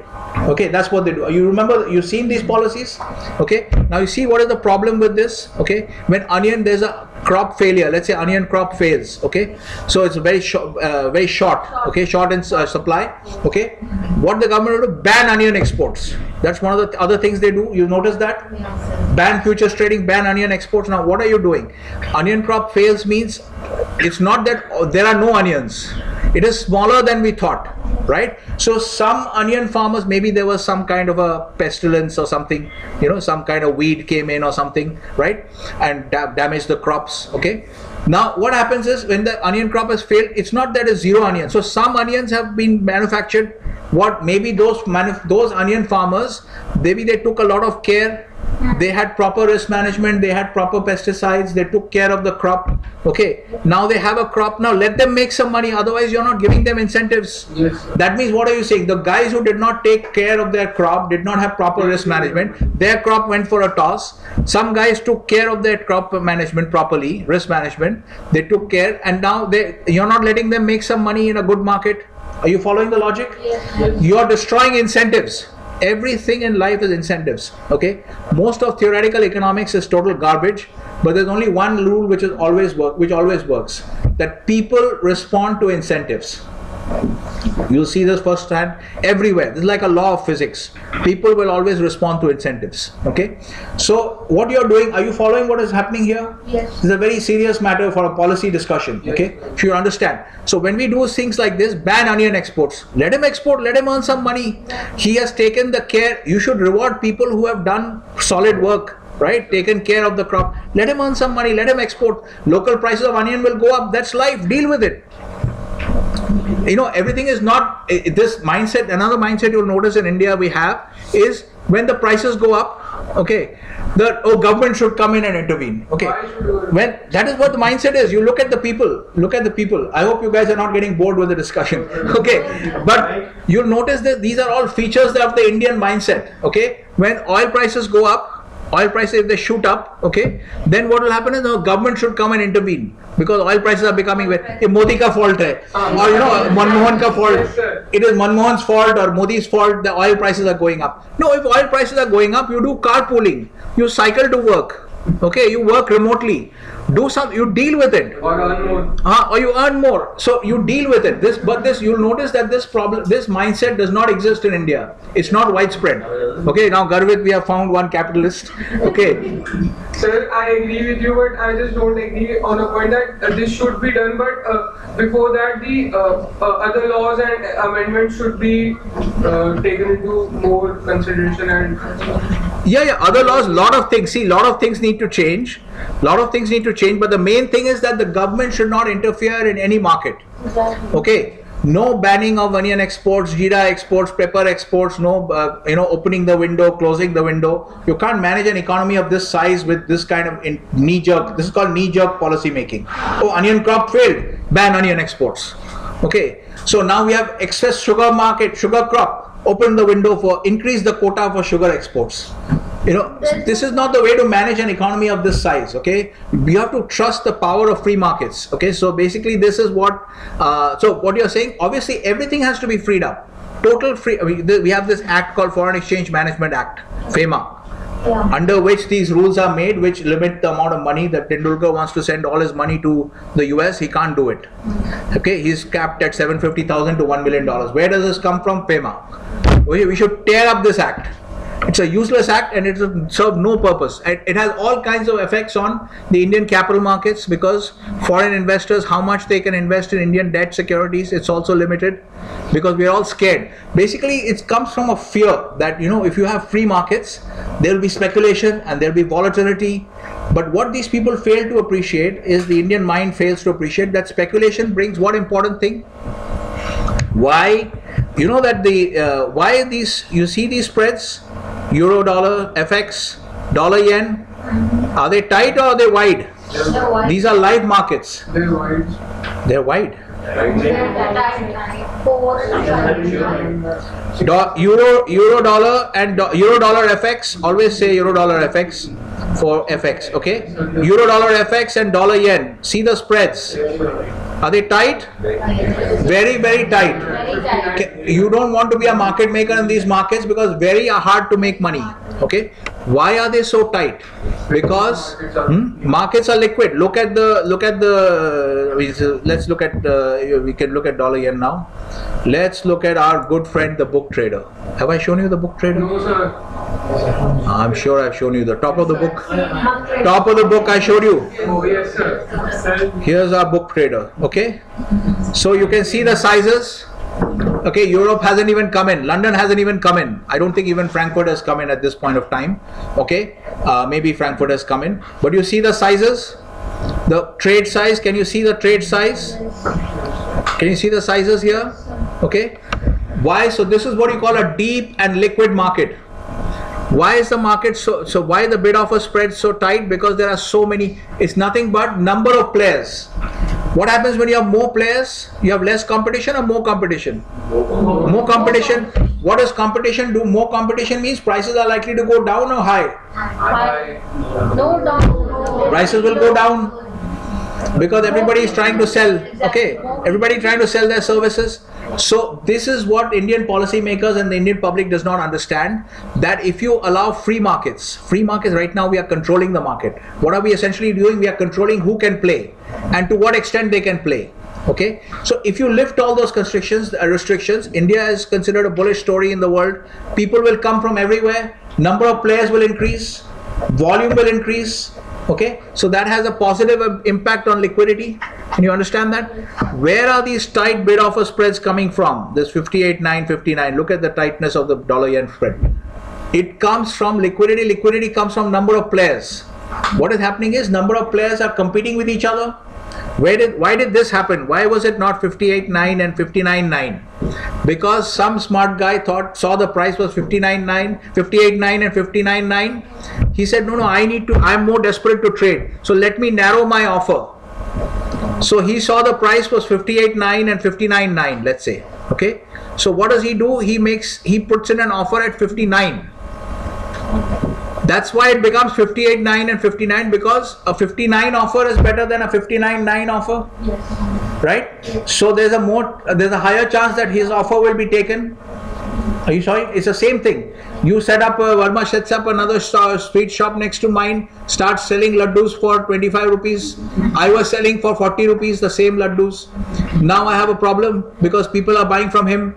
[SPEAKER 1] Okay that's what they do. You remember you've seen these policies? Okay. Now you see what is the problem with this? Okay. When onion there's a crop failure. Let's say onion crop fails okay? So it's very short uh, very short okay? Short in uh, supply okay? What the government will do? Ban onion exports. That's one of the other things they do. You notice that? Ban futures trading ban onion exports. Now what are you doing? Onion crop fails means it's not that oh, there are no onions. It is smaller than we thought right? So some onion farmers maybe there was some kind of a pestilence or something you know some kind of weed came in or something right? And da- damaged the crops okay? Now what happens is when the onion crop has failed it's not that it's zero onion. So some onions have been manufactured. What maybe those those onion farmers maybe they took a lot of care they had proper risk management they had proper pesticides they took care of the crop okay? Now they have a crop now let them make some money otherwise you're not giving them incentives.
[SPEAKER 5] Yes,
[SPEAKER 1] that means what are you saying? The guys who did not take care of their crop did not have proper risk management. Their crop went for a toss. Some guys took care of their crop management properly risk management. They took care and now they you're not letting them make some money in a good market? Are you following the logic? Yes. you're destroying incentives everything in life is incentives okay? Most of theoretical economics is total garbage but there's only one rule which is always work which always works that people respond to incentives You'll see this firsthand everywhere. This is like a law of physics. People will always respond to incentives. Okay? So, what you're doing, are you following what is happening here?
[SPEAKER 4] Yes.
[SPEAKER 1] This is a very serious matter for a policy discussion. Okay? So, you understand. So, when we do things like this, ban onion exports. Let him export, let him earn some money. He has taken the care. You should reward people who have done solid work right taken care of the crop let him earn some money let him export local prices of onion will go up that's life deal with it you know everything is not this mindset another mindset you'll notice in india we have is when the prices go up okay the oh government should come in and intervene. Okay. When that is what the mindset is. You look at the people look at the people. I hope you guys are not getting bored with the discussion. Okay. But you'll notice that these are all features of the indian mindset. Okay. When oil prices go up oil prices if they shoot up okay then what will happen is the government should come and intervene. Because oil prices are becoming very modi ka fault hai. Or you know manmohan
[SPEAKER 5] ka
[SPEAKER 1] fault. It is manmohan's fault or modi's fault the oil prices are going up. No if oil prices are going up you do carpooling. You cycle to work. Okay you work remotely. Do some. You deal with it.
[SPEAKER 5] Or earn more.
[SPEAKER 1] Uh, or you earn more so you deal with it this but this you'll notice that this problem this mindset does not exist in india it's not widespread okay now garvit we have found one capitalist okay
[SPEAKER 5] Sir, I agree with you, but I just don't agree on a point that uh, this should be done. But uh, before that, the uh, uh, other laws and amendments should be uh, taken into more consideration and
[SPEAKER 1] yeah yeah other laws lot of things see lot of things need to change lot of things need to change but the main thing is that the government should not interfere in any market. Exactly. okay? No banning of onion exports jeera exports pepper exports no uh, you know opening the window closing the window. You can't manage an economy of this size with this kind of knee jerk this is called knee jerk policy making oh onion crop failed ban onion exports. Okay? So now we have excess sugar market sugar crop open the window for increase the quota for sugar exports. You know this is not the way to manage an economy of this size okay? You have to trust the power of free markets okay? So basically this is what uh, so what you're saying obviously everything has to be freed up. Total free I mean, we have this act called foreign exchange management act fema under which these rules are made which limit the amount of money that Tendulkar wants to send all his money to the US he can't do it. Okay he's capped at 750,000 to 1 million dollars. Where does this come from? FEMA we, we should tear up this act it's a useless act and it will serve no purpose. It, has all kinds of effects on the Indian capital markets because foreign investors, how much they can invest in Indian debt securities, it's also limited because we're all scared. Basically, it comes from a fear that, you know, if you have free markets, there will be speculation and there will be volatility. But what these people fail to appreciate is the Indian mind fails to appreciate that speculation brings what important thing? Why? You know that the uh, why these you see these spreads? Euro dollar fx dollar yen. Are they tight or are they wide. These are live markets.
[SPEAKER 5] They're wide.
[SPEAKER 1] they're wide. Do- euro euro dollar and do- euro dollar fx always say euro dollar fx for fx okay? Euro dollar fx and dollar yen see the spreads. Are they tight? Very very tight. You don't want to be a market maker in these markets because very hard to make money okay why are they so tight? Because hmm, markets are liquid. Look at the look at the let's look at uh, we can look at dollar yen now. Let's look at our good friend the book trader. Have i shown you the book trader?
[SPEAKER 5] No, sir.
[SPEAKER 1] i'm sure i've shown you the top of the book. Top of the book i showed you.
[SPEAKER 5] Oh, yes, sir.
[SPEAKER 1] here's our book trader okay? So you can see the sizes okay europe hasn't even come in. London hasn't even come in. I don't think even frankfurt has come in at this point of time. Okay uh, maybe frankfurt has come in. But you see the sizes? The trade size can you see the trade size? Can you see the sizes here? Okay. Why? So this is what you call a deep and liquid market. Why is the market so so why the bid offer spread so tight? Because there are so many it's nothing but number of players what happens when you have more players? You have less competition or more competition? More competition. What does competition do? More competition means prices are likely to go down or high? High.
[SPEAKER 4] No down.
[SPEAKER 1] prices will go down because everybody is trying to sell okay? Everybody trying to sell their services. So this is what indian policymakers and the indian public does not understand that if you allow free markets free markets right now we are controlling the market. What are we essentially doing? We are controlling who can play and to what extent they can play okay? So if you lift all those constrictions uh, restrictions india is considered a bullish story in the world. People will come from everywhere. Number of players will increase. Volume will increase okay? So that has a positive uh, impact on liquidity. Can you understand that? Where are these tight bid offer spreads coming from? This 58 9 59 look at the tightness of the dollar yen spread. It comes from liquidity. Liquidity comes from number of players. What is happening is number of players are competing with each other where did why did this happen? Why was it not 58.9 and 59.9? because some smart guy thought saw the price was 59.9, 58.9 and 59.9. he said no no i need to i'm more desperate to trade. So let me narrow my offer. So he saw the price was 58.9 and 59.9, let's say. Okay? So what does he do? He makes he puts in an offer at 59 That's why it becomes 58.9 and 59 because a 59 offer is better than a 59.9 offer.
[SPEAKER 2] Yes.
[SPEAKER 1] right? So there's a more, there's a higher chance that his offer will be taken. Are you sorry? It's the same thing. You set up, uh, Verma sets up another street shop next to mine, starts selling laddus for 25 rupees. I was selling for 40 rupees the same laddus. Now I have a problem because people are buying from him.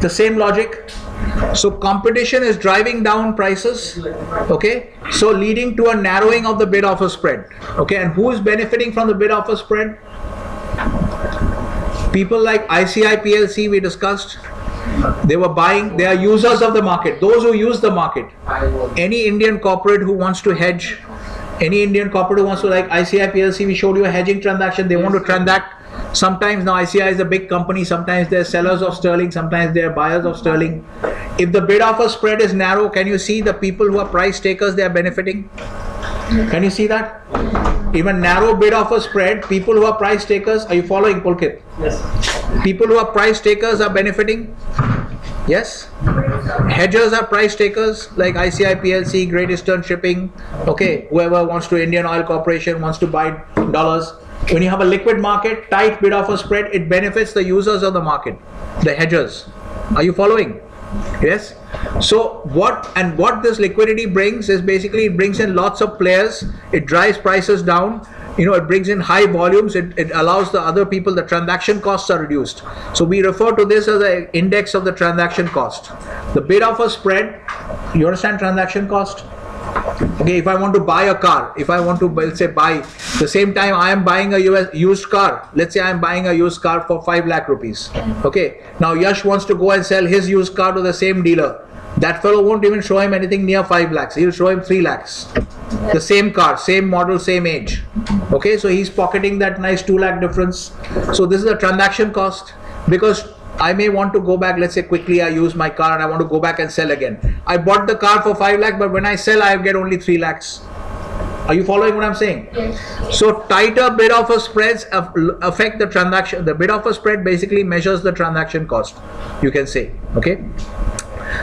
[SPEAKER 1] The same logic. So competition is driving down prices, okay? So leading to a narrowing of the bid offer spread, okay? And who is benefiting from the bid offer spread? People like ICI PLC we discussed, they were buying, they are users of the market, those who use the market. Any Indian corporate who wants to hedge, any Indian corporate who wants to like ICI PLC, we showed you a hedging transaction, they want to transact. Sometimes now ICI is a big company, sometimes they're sellers of sterling, sometimes they're buyers of sterling. If the bid offer spread is narrow, can you see the people who are price takers, they are benefiting? Can you see that? Even narrow bid offer spread, people who are price takers, are you following Pulkit?
[SPEAKER 3] Yes.
[SPEAKER 1] People who are price takers are benefiting? Yes? Hedgers are price takers like ICI PLC, Great Eastern Shipping, okay, whoever wants to, Indian Oil Corporation wants to buy dollars. When you have a liquid market, tight bid offer spread, it benefits the users of the market, the hedgers. Are you following? Yes? So what and what this liquidity brings is basically it brings in lots of players, it drives prices down, you know, it brings in high volumes, it, it allows the other people, the transaction costs are reduced. So we refer to this as an index of the transaction cost. The bid offer spread, you understand transaction cost? Okay, if I want to buy a car, if I want to let's say buy the same time I am buying a US used car, let's say I am buying a used car for 5 lakh rupees. Okay, now Yash wants to go and sell his used car to the same dealer. That fellow won't even show him anything near 5 lakhs, he'll show him 3 lakhs. The same car, same model, same age. Okay, so he's pocketing that nice 2 lakh difference. So this is a transaction cost because I may want to go back, let's say quickly I use my car and I want to go back and sell again. I bought the car for 5 lakh, but when I sell, I get only 3 lakhs. Are you following what I'm saying?
[SPEAKER 2] Yes.
[SPEAKER 1] So tighter bid offer spreads aff- affect the transaction. The bid offer spread basically measures the transaction cost. You can say, okay?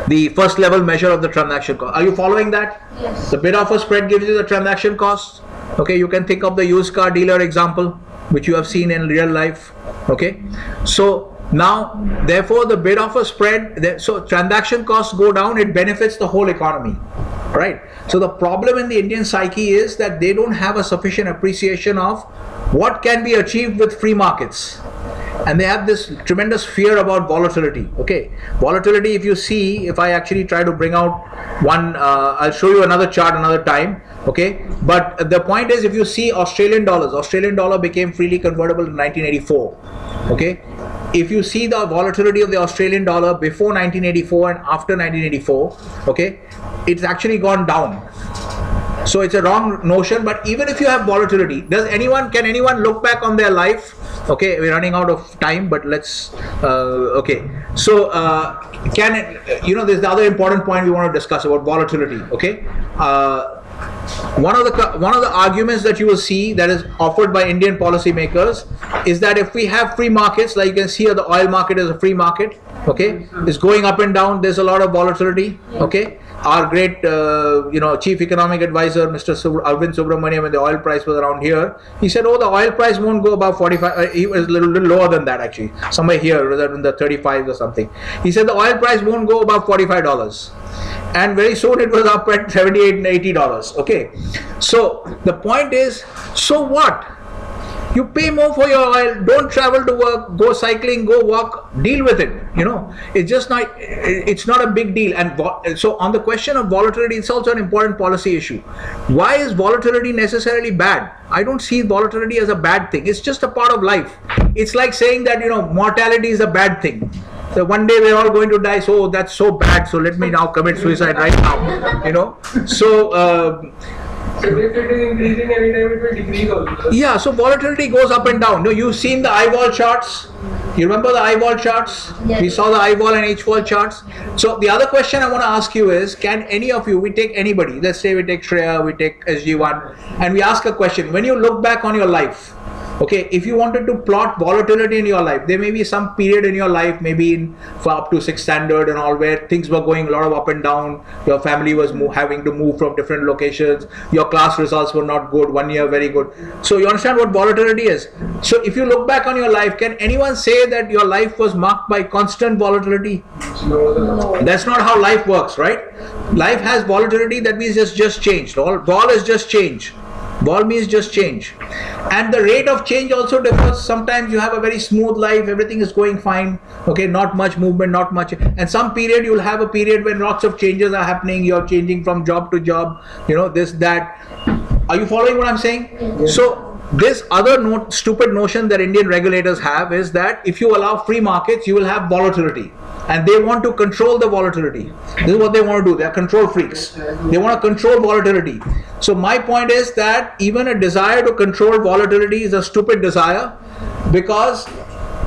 [SPEAKER 1] The first level measure of the transaction cost. Are you following that?
[SPEAKER 2] Yes.
[SPEAKER 1] The bid offer spread gives you the transaction cost. Okay, you can think of the used car dealer example, which you have seen in real life. Okay, so now, therefore, the bid offer spread, so transaction costs go down, it benefits the whole economy. Right? So, the problem in the Indian psyche is that they don't have a sufficient appreciation of what can be achieved with free markets and they have this tremendous fear about volatility okay volatility if you see if i actually try to bring out one uh, i'll show you another chart another time okay but the point is if you see australian dollars australian dollar became freely convertible in 1984 okay if you see the volatility of the australian dollar before 1984 and after 1984 okay it's actually gone down. So it's a wrong notion but even if you have volatility does anyone can anyone look back on their life? Okay we're running out of time but let's uh, okay. So uh, can it, you know there's the other important point we want to discuss about volatility okay? Uh, one of the one of the arguments that you will see that is offered by Indian policymakers is that if we have free markets, like you can see here, the oil market is a free market. Okay, it's going up and down. There's a lot of volatility. Okay, our great uh, you know chief economic advisor, Mr. Sub- Arvind Subramanian, when the oil price was around here, he said, "Oh, the oil price won't go above 45." Uh, he was a little, little lower than that actually, somewhere here, rather than the 35 or something. He said the oil price won't go above 45 dollars and very soon it was up at 78 and 80 dollars okay so the point is so what you pay more for your oil. Don't travel to work. Go cycling. Go walk. Deal with it you know. It's just not it's not a big deal. And so on the question of volatility it's also an important policy issue. Why is volatility necessarily bad? I don't see volatility as a bad thing. It's just a part of life. It's like saying that you know mortality is a bad thing. So one day we're all going to die. So that's so bad. So let me now commit suicide right now. You know. So uh,
[SPEAKER 5] So if it is increasing anytime, it will decrease also.
[SPEAKER 1] yeah. So volatility goes up and down. No, you've seen the eyeball charts. You remember the eyeball charts?
[SPEAKER 2] Yes.
[SPEAKER 1] We saw the eyeball and H-wall charts. So the other question I want to ask you is: Can any of you? We take anybody. Let's say we take Shreya, we take SG1, and we ask a question. When you look back on your life, Okay, if you wanted to plot volatility in your life, there may be some period in your life, maybe in for up to six standard and all, where things were going a lot of up and down. Your family was mo- having to move from different locations. Your class results were not good. One year very good. So you understand what volatility is. So if you look back on your life, can anyone say that your life was marked by constant volatility? no. That's not how life works, right? Life has volatility. That means it's just changed. All vol is just change. Vol means just change, and the rate of change also differs. Sometimes you have a very smooth life, everything is going fine. Okay, not much movement, not much. And some period you'll have a period when lots of changes are happening. You're changing from job to job. You know this that. Are you following what I'm saying? So this other no- stupid notion that Indian regulators have is that if you allow free markets, you will have volatility. And they want to control the volatility. This is what they want to do. They are control freaks. They want to control volatility. So, my point is that even a desire to control volatility is a stupid desire because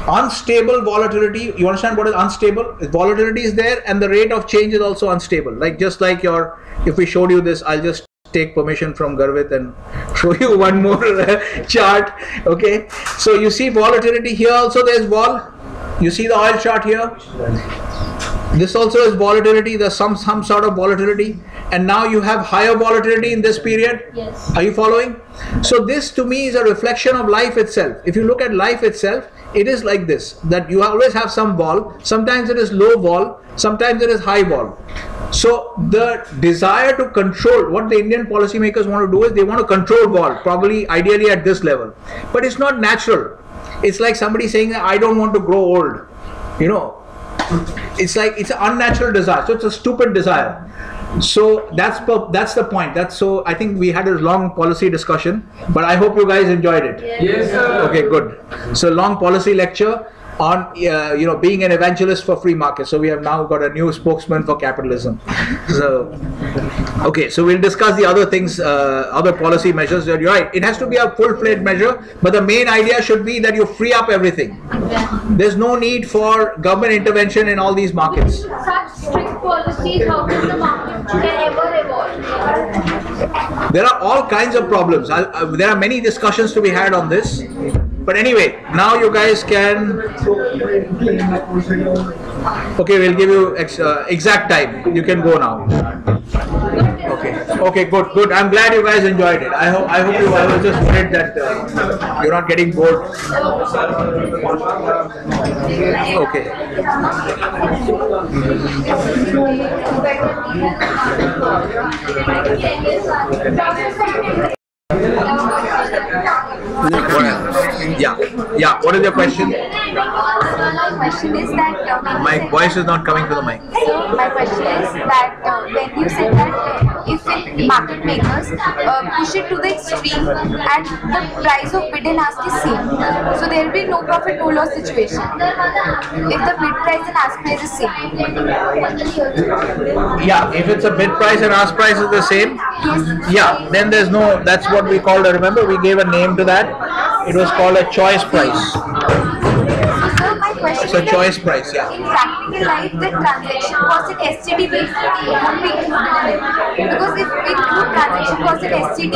[SPEAKER 1] unstable volatility you understand what is unstable volatility is there and the rate of change is also unstable like just like your if we showed you this i'll just take permission from Garvit and show you one more uh, chart okay? So you see volatility here also there's vol you see the oil chart here this also is volatility. There's some some sort of volatility. And now you have higher volatility in this period.
[SPEAKER 4] Yes.
[SPEAKER 1] are you following? So this to me is a reflection of life itself. If you look at life itself it is like this that you always have some vol. Sometimes it is low vol. Sometimes it is high vol. So the desire to control what the indian policymakers want to do is they want to control vol probably ideally at this level. But it's not natural. It's like somebody saying i don't want to grow old. You know it's like it's an unnatural desire. So it's a stupid desire. So that's the- that's the point. That's so i think we had a long policy discussion but i hope you guys enjoyed it.
[SPEAKER 5] Yes, sir.
[SPEAKER 1] okay good. So long policy lecture on uh, you know being an evangelist for free market. So we have now got a new spokesman for capitalism. So okay so we'll discuss the other things uh, other policy measures. You're right it has to be a full-fledged measure but the main idea should be that you free up everything. There's no need for government intervention in all these markets.
[SPEAKER 4] Such strict policies, how can the market can ever evolve?
[SPEAKER 1] there are all kinds of problems. I, uh, there are many discussions to be had on this but anyway now you guys can okay we'll give you ex- uh, exact time. You can go now. Okay. Okay good good. I'm glad you guys enjoyed it. I hope i hope you i was just worried that uh, you're not getting bored. Okay. What else? Yeah yeah what is your question
[SPEAKER 6] My question is that uh,
[SPEAKER 1] my voice is not coming to the mic
[SPEAKER 6] So my question is that uh, when you said that uh, if it, market makers uh, push it to the extreme and the price of bid and ask is same, so there will be no profit no loss situation. If the bid price and ask price is same.
[SPEAKER 1] Yeah, if it's a bid price and ask price is the same, yeah, then there's no, that's what we called, remember, we gave a name to that. It was called a choice price.
[SPEAKER 6] So question
[SPEAKER 1] It's a choice price, yeah.
[SPEAKER 6] in practical life the transaction cost in STT based won't be included in it. Because if we include transaction cost in STT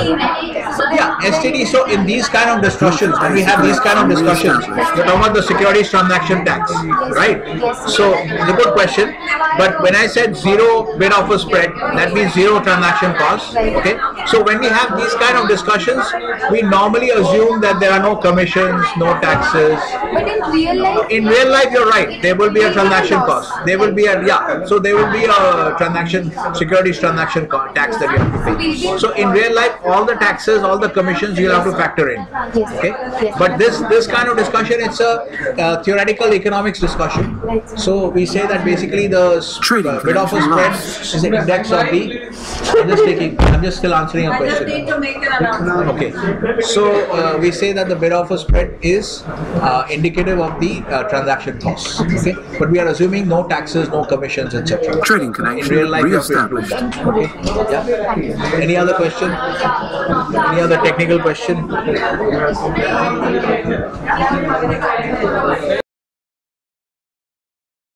[SPEAKER 6] so
[SPEAKER 1] Yeah, STT, so in these kind of discussions, when we have these kind of discussions, you're talking about the securities transaction tax, right? So, it's a good question, but when I said zero bid offer spread, that means zero transaction costs, okay? So when we have these kind of discussions, we normally assume that there are no commissions, no taxes,
[SPEAKER 6] But in real life,
[SPEAKER 1] in real life you're right. There will be a transaction cost. There will be a yeah. So there will be a transaction securities transaction co- tax that you have to pay. So in real life all the taxes all the commissions you'll have to factor in. Okay? But this this kind of discussion it's a uh, theoretical economics discussion. So we say that basically the s- uh, bid offer spread is an index of the i'm just taking i'm just still answering a question. Okay, so uh, we say that the bid offer spread is uh, indicative of the uh, transaction costs. Okay, but we are assuming no taxes, no commissions, etc.
[SPEAKER 7] Trading
[SPEAKER 1] In
[SPEAKER 7] connection
[SPEAKER 1] real life, you have to include
[SPEAKER 7] reestablished.
[SPEAKER 1] Okay, yeah. Any other question? Any other technical question?